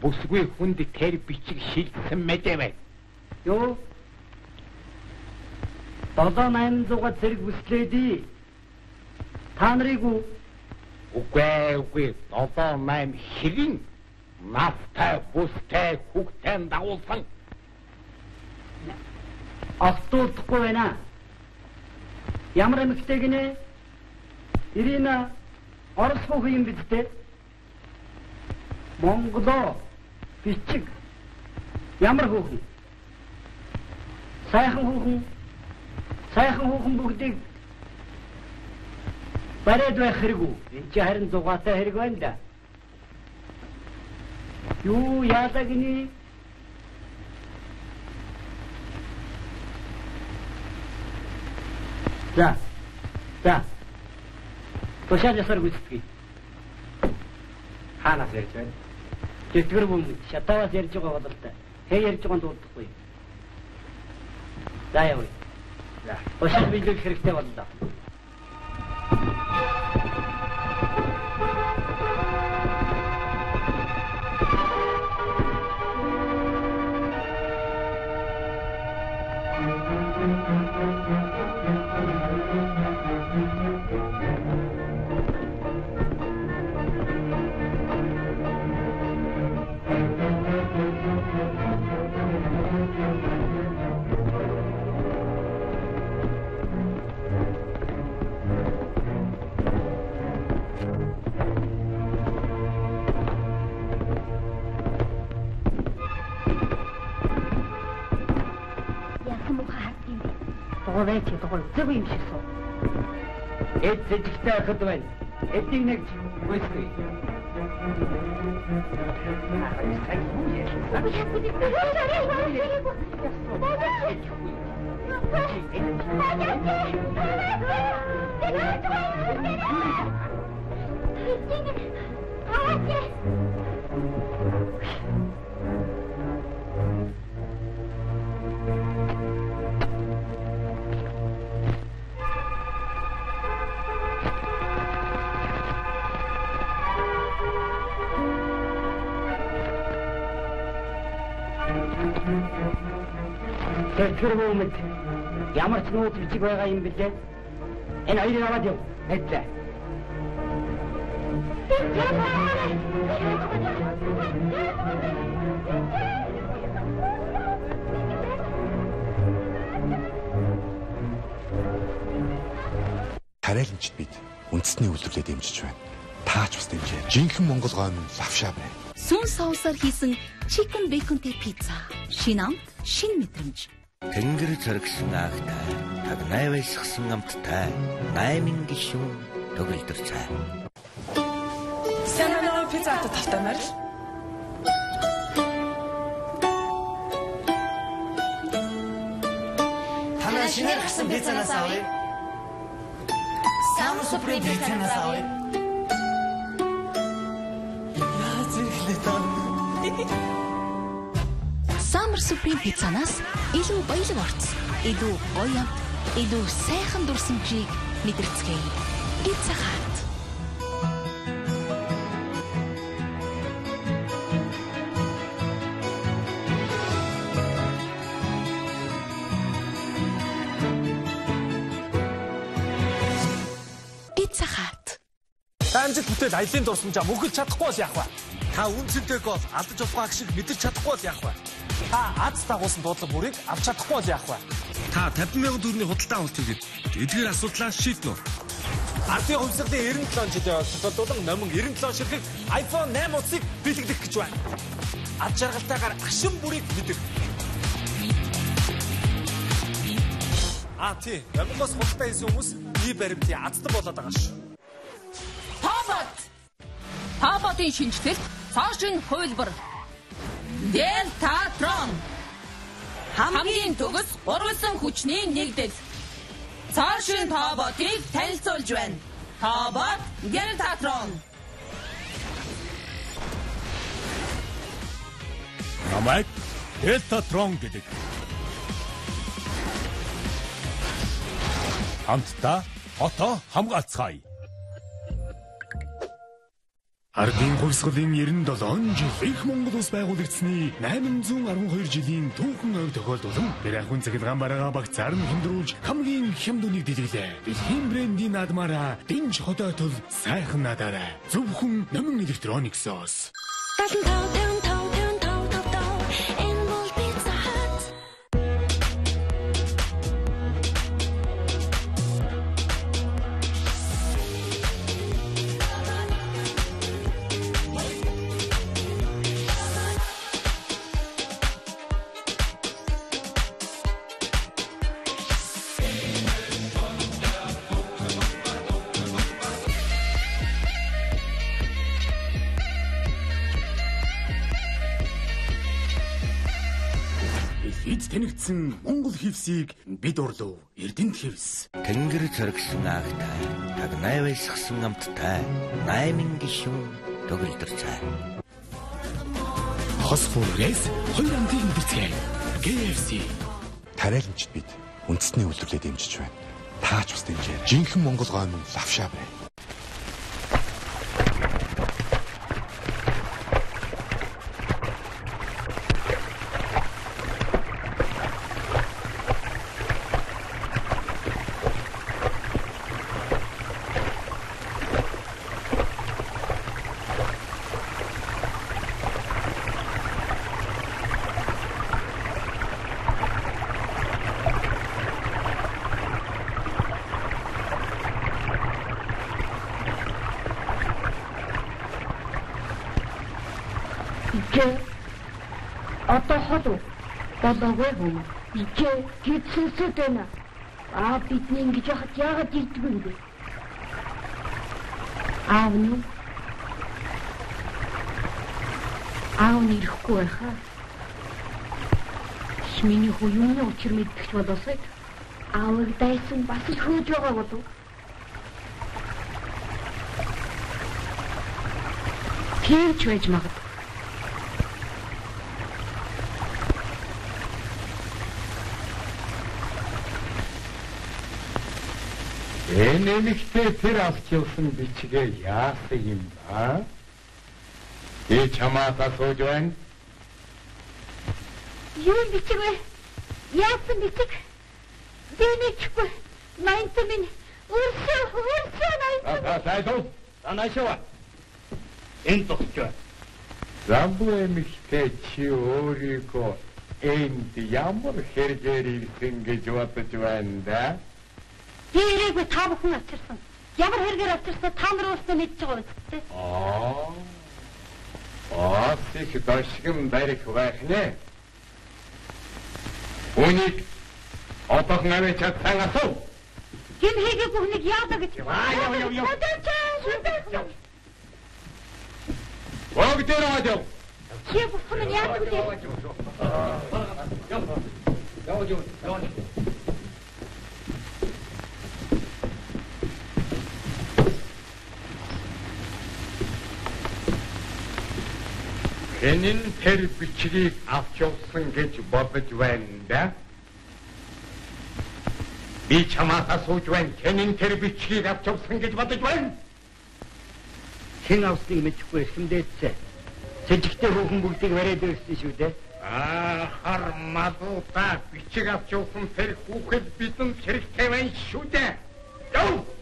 бүсгүй хүнд тэр бичиг шилжсэн мэдээ бай. Юу? 7800 зэрэг бүслээдий. Та нарыг Үгүй үгүй 7 8 хэрийн настай бүстэй хүүхдээ дагуулсан автуулдахгүй байна. Ямар эмэгтэй гинэ? Ирина Орос хүүхэн юм биз дээ? Монголоо бичиг ямар хүүхэн? Сайхан хүүхэн. Сайхан хүүхэн бүгдийг бариад байх хэрэггүй. Энд чи харин зугаатай хэрэг байна да. Юу яадаг гинэ? За. За. Тушаал ясаар гүйцэтгэе. хаанаас ярьж байна? Тэтгэр бүм шатаваас ярьж байгаа бололтой. Хээ ярьж байгаа дуудахгүй. За явъя. За. Тушаал биелүүлэх хэрэгтэй боллоо. Яасан Дугуйч дугуй зөв юм шиг суу. Эд зэжигтэй ахад байна. Эднийг нэг гүйцэтгэе. Тэр тэр хүмүүд ямар ч нууц бичиг байгаа юм бэлээ. Энэ хоёрыг аваад яв. Хэвлээ. Тариаланчид бид үндэсний үйлдвэрлэлд дэмжиж байна. Таач бас дэмжээ. Жинхэнэ Монгол гоо минь лавшаа бай. Сүн соусаар хийсэн chicken baconтэй пицца. Шин амт, шин мэдрэмж. Тэнгэр зоргсон агтай, таг найвайсгсан амттай, найман гишүүн төгөлдөр цай. Санаа пицца авто тавтамаар л. Танаа шинээр гарсан пиццанаас авъя. Самар суприм пиццанаас авъя. Summer Supreme пиццанаас илүү баялаг орц, илүү гоё илүү сайхан дурсамжийг мэдэрцгээе. Пицца хат. Пицца хат. Та амжилт бүтээл аялын дурсамжаа мөхөж чадахгүй бол яах вэ? Та үнцэнтэй гол алдаж болохгүй шиг мэдэрч чадахгүй бол яах вэ? Та аз дагуулсан дуудлага бүрийг авч чадахгүй бол яах вэ? Та 50 мянган төгрөгийн худалдаа авалт хийгээд эдгээр асуудлаа шийднэ үү? Ардын хувьсгалын 97 жилийн ойлголтолон номон 97 ширхэг iPhone 8 утсыг бэлтгэх гэж байна. Ад жаргалтайгаар ашин бүрийг мэдэх. А тий, Монгоос худалдаа хийсэн хүмүүс и баримтын аздан болоод байгаа шүү. Тобот. Тоботын шинжилэлт цаашин хувилбар. Делтатрон. Хамгийн төгс гурвалсан хүчний нэгдэл. Цаашин тоботыг танилцуулж байна. Тобот Делтатрон. Намайг Делтатрон гэдэг. Хамтдаа хотоо хамгаалцгаая. Ардын хувьсгалын 97 жил их Монгол улс байгуулагдсны 812 жилийн түүхэн ойр тохиолдолн тэр ахын цахилгаан бараагаа багцаар нь хэмдрүүлж хамгийн хямдуныг дэлгэлээ. Дэлхийн брендийн наадмаараа дэнж хотоотол сайхан надаарай. Зөвхөн номин электрониксоос. 755555 Тэнэгдсэн Монгол хевсийг бид урлав. Эрдэнэт хевс. Тэнгэр зоргсон агтай, таг найвайсгсан амттай, найман гишүүн төгөлдөр цай. Хос фурээс хоёр амтыг мэдэрцгээе. KFC. Тариаланчид бид үндэсний үйлдвэрлэлд дэмжиж байна. Таач бас дэмжээ. Жинхэнэ Монгол гоо минь лавшаа бай. Ичээ. Одоо хол болоогүй юм. Ичээ гидсэлсэт байна. Аа бидний ингэж яхад яагаад ирдэг юм бэ? Аав нь Аав нь ирэхгүй байхаа. Миний хүү юуны учир мэддэгч болоосай. Аавыг дайсан бас л хөөж байгаа болов. Тэрч байж магад. Энэ эмэгтэй тэр авч явсан бичгээ яасан юм ба? Би чамаас асууж байна. Юу бичиг вэ? Яасан бичиг? Би мэдчихгүй. Найнта минь өрсөө өрсөө найнта. Аа сайдуу. Танайшаа. Энэ тогтчоо. Замбу эмэгтэй чи өөрийгөө энд ямар хэрэгээр ирсэн гэж бодож байна да? Би ирээгүй та бүхэн авчирсан. Ямар хэрэгээр авчирсан та нар өөрсдөө мэдж байгаа үстэй. Аа. Аа, их дашгим барих байх нэ. Үнийг одоох навэ чадсан асуу. Хин хийгээ бүхнийг яадаг гэж. Яа, яа, яа. Яа. Вог дээр аваад Чи бүхэн яадаг вэ? Яа, яа, яа. Энэ нь тэр бичгийг авч явсан гэж бодож байна да. Би чамаас асууж байна. Хэн тэр бичгийг авч явсан гэж бодож байна? Хэн авсныг мэдэхгүй эсэмдээдсэ. Сэжигтэй хүүхэн бүгдийг бариад ирсэн шүү дээ. Аа, хар мадуута бичиг авч явсан тэр хүүхэд бидэнд хэрэгтэй байна шүү дээ. Яв!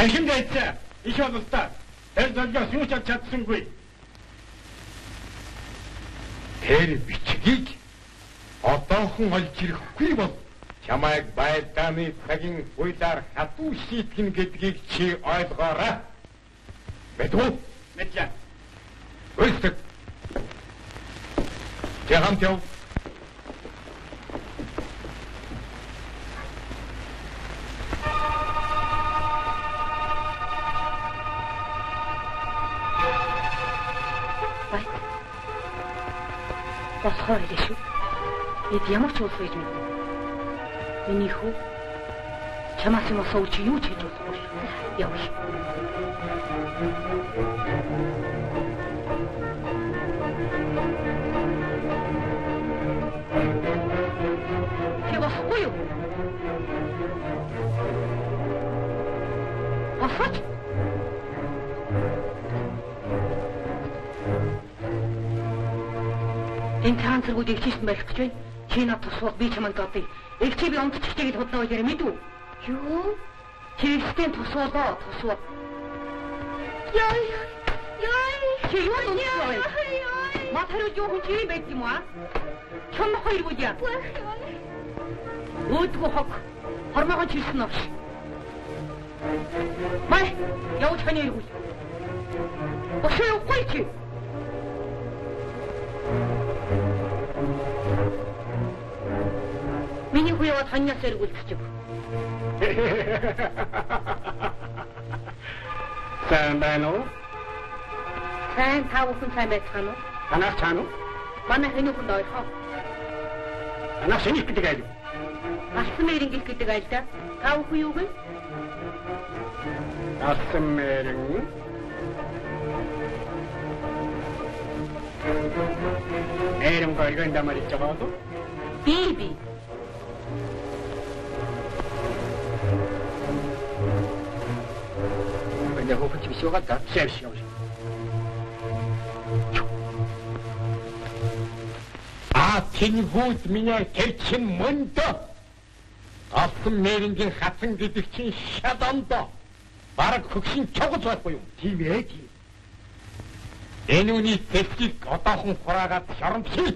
Ахин дэйцэ. Их бололтой. Тэр золгоос юу ч авч чадсангүй. Тэр бичгийг одоохон олж ирэхгүй бол чамайг байдааны цагийн хуулиар хатуу шийтгэн гэдгийг чи ойлгоорой. Мэдвүү? Мэдлээ. Өстөг. Тэгам тэв. Бай. Босхоо хэлээ шүү. Эд ямар ч уус байж мэднэ. Миний хүү чамаас юм асууж чи юу ч хийж болохгүй шүү. Явъя. Чи босхгүй юу? Босооч. Энэ цаан зэргүүд ихчсэн байх гэж байна. Чи над тусвал би чамд. Их чи би онцчихтэй гэж худнаа үгээр мэдв. Юу? Чи ихтэй тусвалоо, тусвал. Яй. Яй. Чи юу тусвал? Мат хариуж юу хүн чи байд юм аа? Чон хоёр бүдэ. Өөдгөө хог. Хормогоо чилсэн авш. Май, явж ханий иргүүл. Бошоо явахгүй чи. Миний хүү яваад ханьяас эргүүлчих. Сайн байна уу? Сайн та бүхэн сайн байцгаана уу? Танаас чаана уу? Манай хэний хүнд ойрхоо. Танаас шиний гэдэг айл. Галсан мэрин гих гэдэг айл да. Та бүхэн юу гэнэ? Асан мэрэн. Мэрэн горгон дамарч байгаа уу? Би би. 근데 호프치 비쇼 같다. 쉐시 오시. А тэнхүүд меня тэр чин мөндө. Авсан мэрингийн хатан гэдэг чинь шадондо. Бараг хөгшин чогож байхгүй юу? Тийм ээ тийм. Энэ үний тэсгийг одоохон хураагаад шоромжил.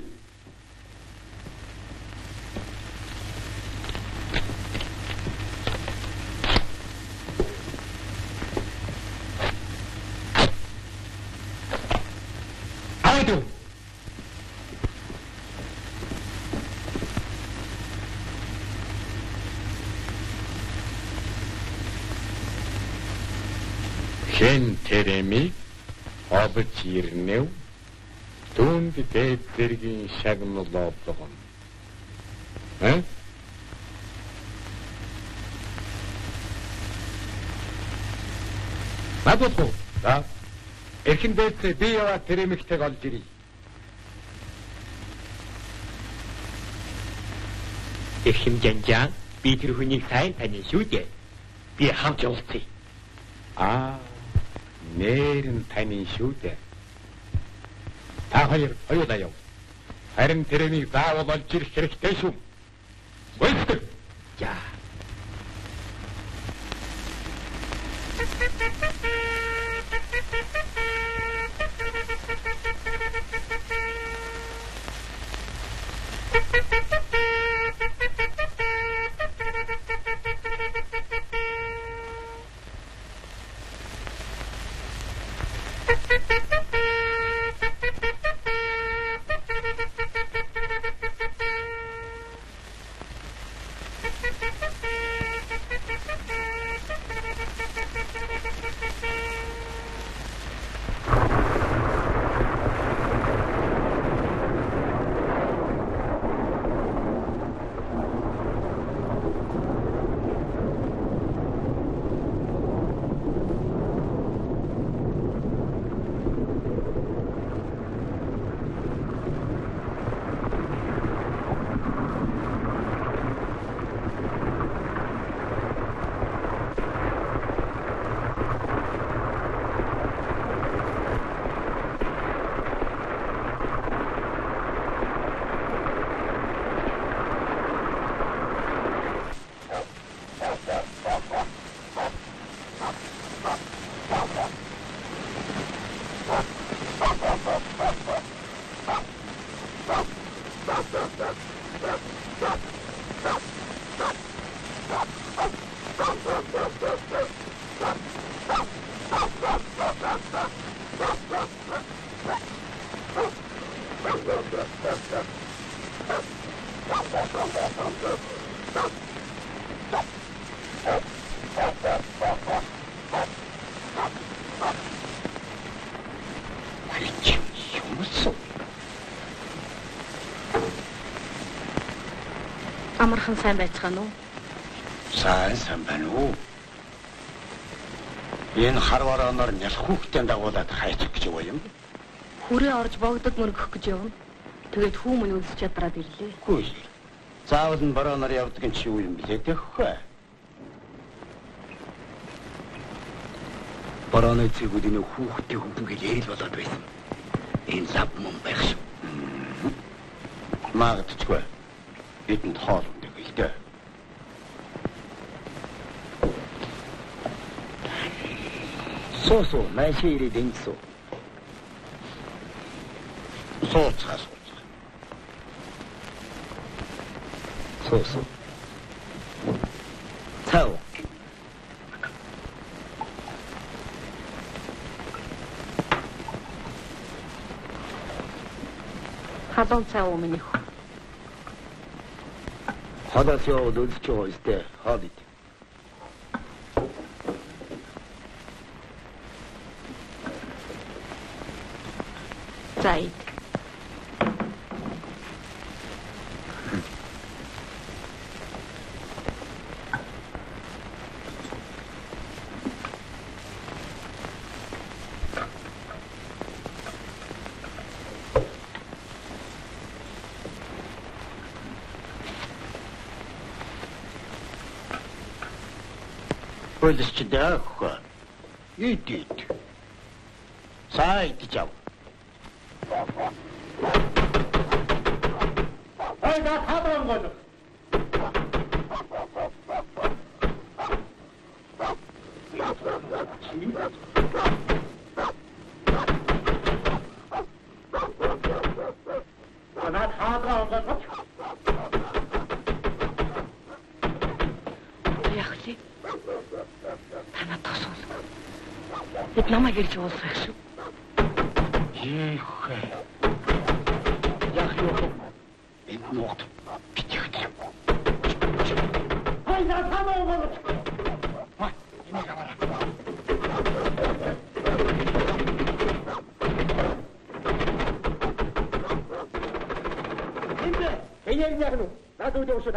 ширнэв түнд дээд зэргийн шагналоодгон э Надад хоо да эрхэн дээдтэй би яваа тэрэмэгтэйг олж ирье Эрхэм жанжаа би тэр хүнийг сайн таних шүү дээ. Би хамт явуулцъя. Аа, нэр нь таних шүү дээ. Та хоёр хоёулаа яв. Харин тэр эмийг заавал олж ирэх хэрэгтэй шүү. Гүйцэтгэв. За. Амархан сайн байцгаана уу? Сайн сайн байна уу? Энэ хар ворооноор нялх хүүхдийн дагуулад хайчих гэж юу юм? Хүрээ орж богдод мөргөх гэж явна. Тэгээд хүмүүн үлсч ядраад ирлээ. Үгүй. Заавал нь ворооноор явдаг нь чи юу юм блэ тэгэхгүй. Борооны цэгүүд энэ хүүхдийн хөвгөл ярил болоод байсан. Энэ лав мөн байх шүү. Магадчгүй. Бидэнд хоол ундаг л дээ. Суу суу, маш ирээд ингэсүү. Сууцгаа сууцгаа. Суу суу. Цаа. Халуун цаа уу минийх. Хадаас яваад үлдчих байгаа өстэй. Хаад ид. За ид. Ойлсч даах. Ид ид. Сай идчихав. Ай на хабран гол. Анаа хабран гол. Яах вэ? Танаа тосол. Бид намайг ирж уулзах шүү. Ех. юу шиг.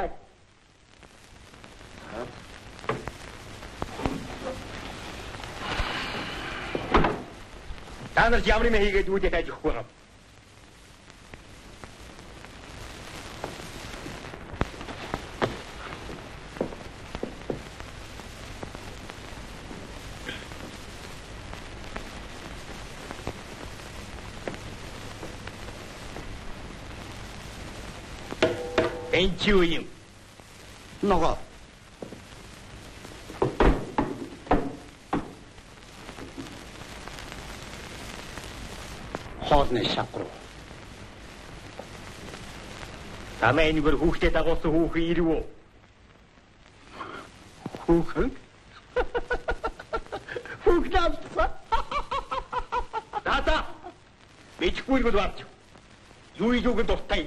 Та нарт ямар юм хийгээд үүдээ тааж өгөхгүй гав. Тэнчи уу юм. Ногоо. Хоолны шапруу. Тамаа энэгээр хүүхдээ дагуулсан хүүхэн ирв үү? Хүүхэн? Хүүхдээ авсан. Дата. Бичгүйг бол авч. Юу ийгүүг дуртай.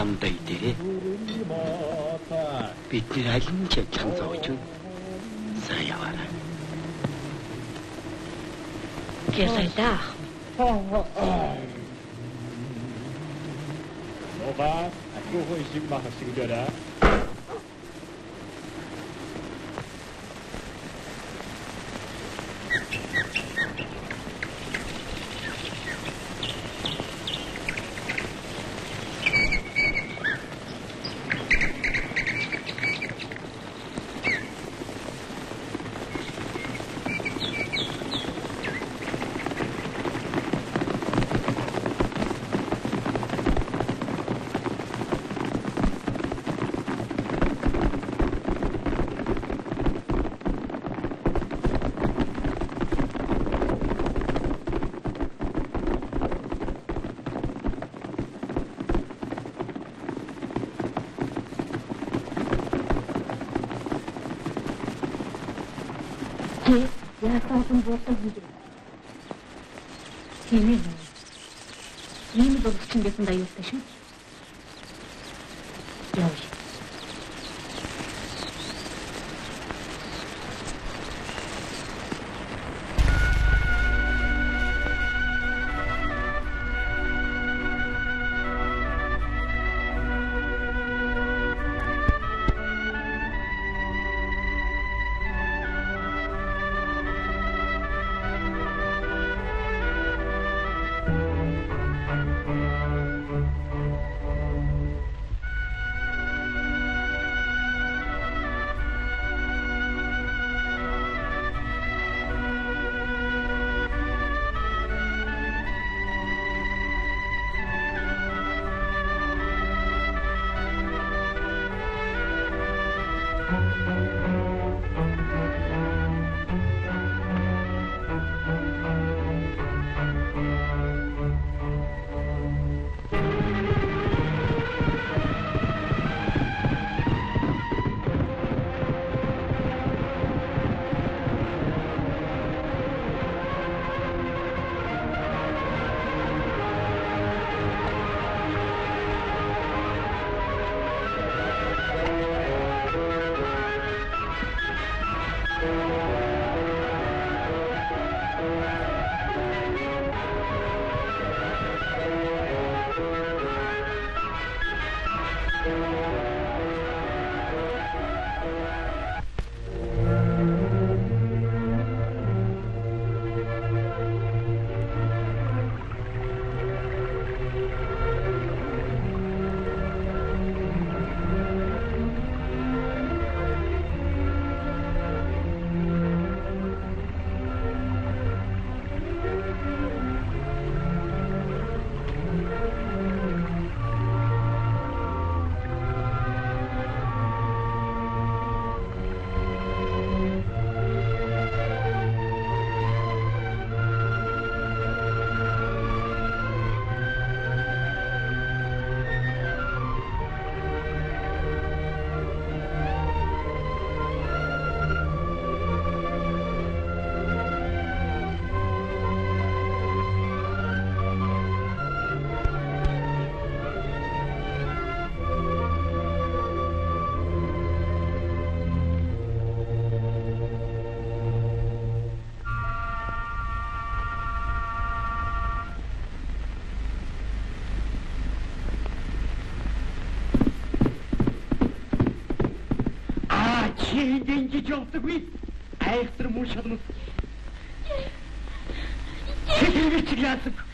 замдаа идээрээ. Бидний аль нь ч ажиллах зовж үү. Сайн яваарай. Гэрэлдэх. Оба, ахиохоо ижиг махасиг дөрөө. Wilson явдаггүй. Айхтар мөн шалмас. Сэтгэл чиг яасаг.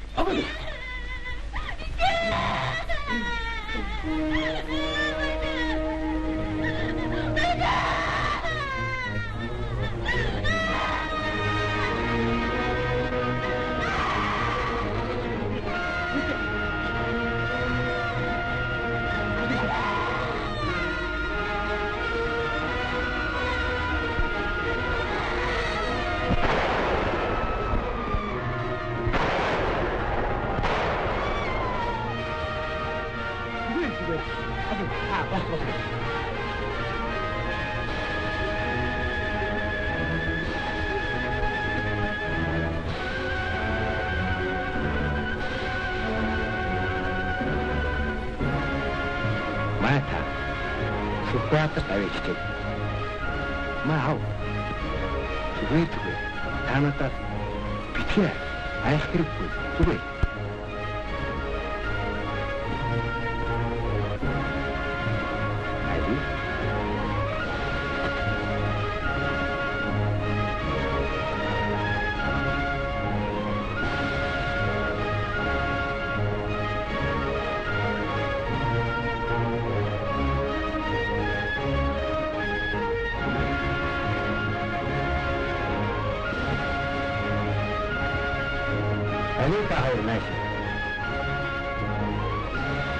Анита хоёр нааш.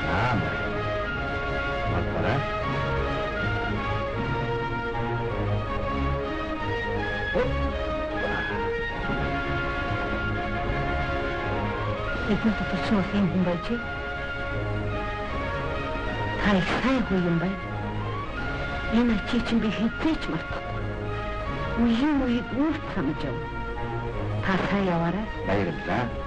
Аа. Матара. Эдгээр төвчөн ус юм хүн байж. Та их сайн хүн юм байна. Энэ чи чинь би хизээч мартахгүй. Үеийн үед үрт санаж яв. Та сайн яваарай. Баярлалаа.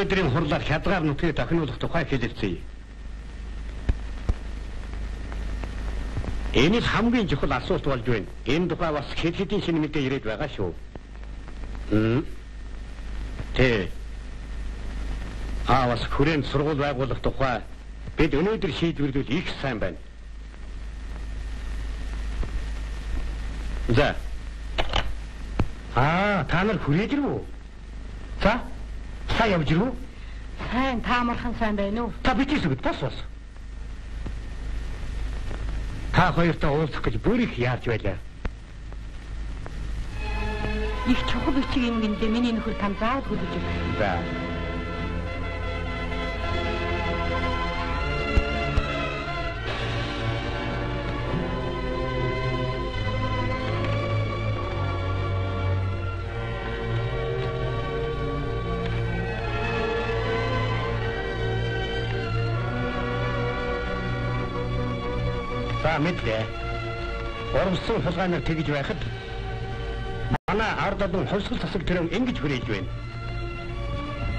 Өнөөдрийн хурлаар хязгаар нутгийг тохируулах тухай хэлэлцгээе. Энэ хамгийн чухал асуулт болж байна. Энэ тухай бас хэд хэдийн шинэ мэдээ ирээд байгаа шүү. Тэ. Аа бас хүрээнд сургууль байгуулах тухай бид өнөөдөр шийдвэрлэл их сайн байна. За. Аа, та нар хүрээж ирв үү? Сайн явж ирв үү? Сайн таамархан сайн байна уу? Та битээс өгд бас бас. Та хоёртой уулзах гэж бүр их яарч байлаа. Их чухал бичиг юм гиндэ миний нөхөр там заавал хүлээж өгөх. За. Мэдлээ. Урамсан хулгайнаар тэгж байхад манай ард олон хувьсгал засаг төрөм ингэж хүрээж байна.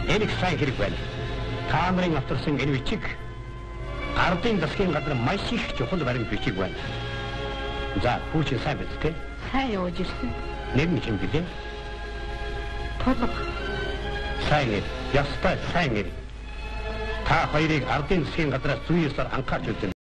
Их сайн хэрэг байна. Та нарын авторсан энэ бичиг ардын засгийн газар маш их чухал баримт бичиг байна. За, хүүчин сайн биз дээ. Сайн явж ирсэн. Нэр нь юм билээ? Толго. Сайн нэр. Ястай сайн нэр. Та хоёрыг ардын засгийн газраас зүй ёсоор анхаарч үзэн.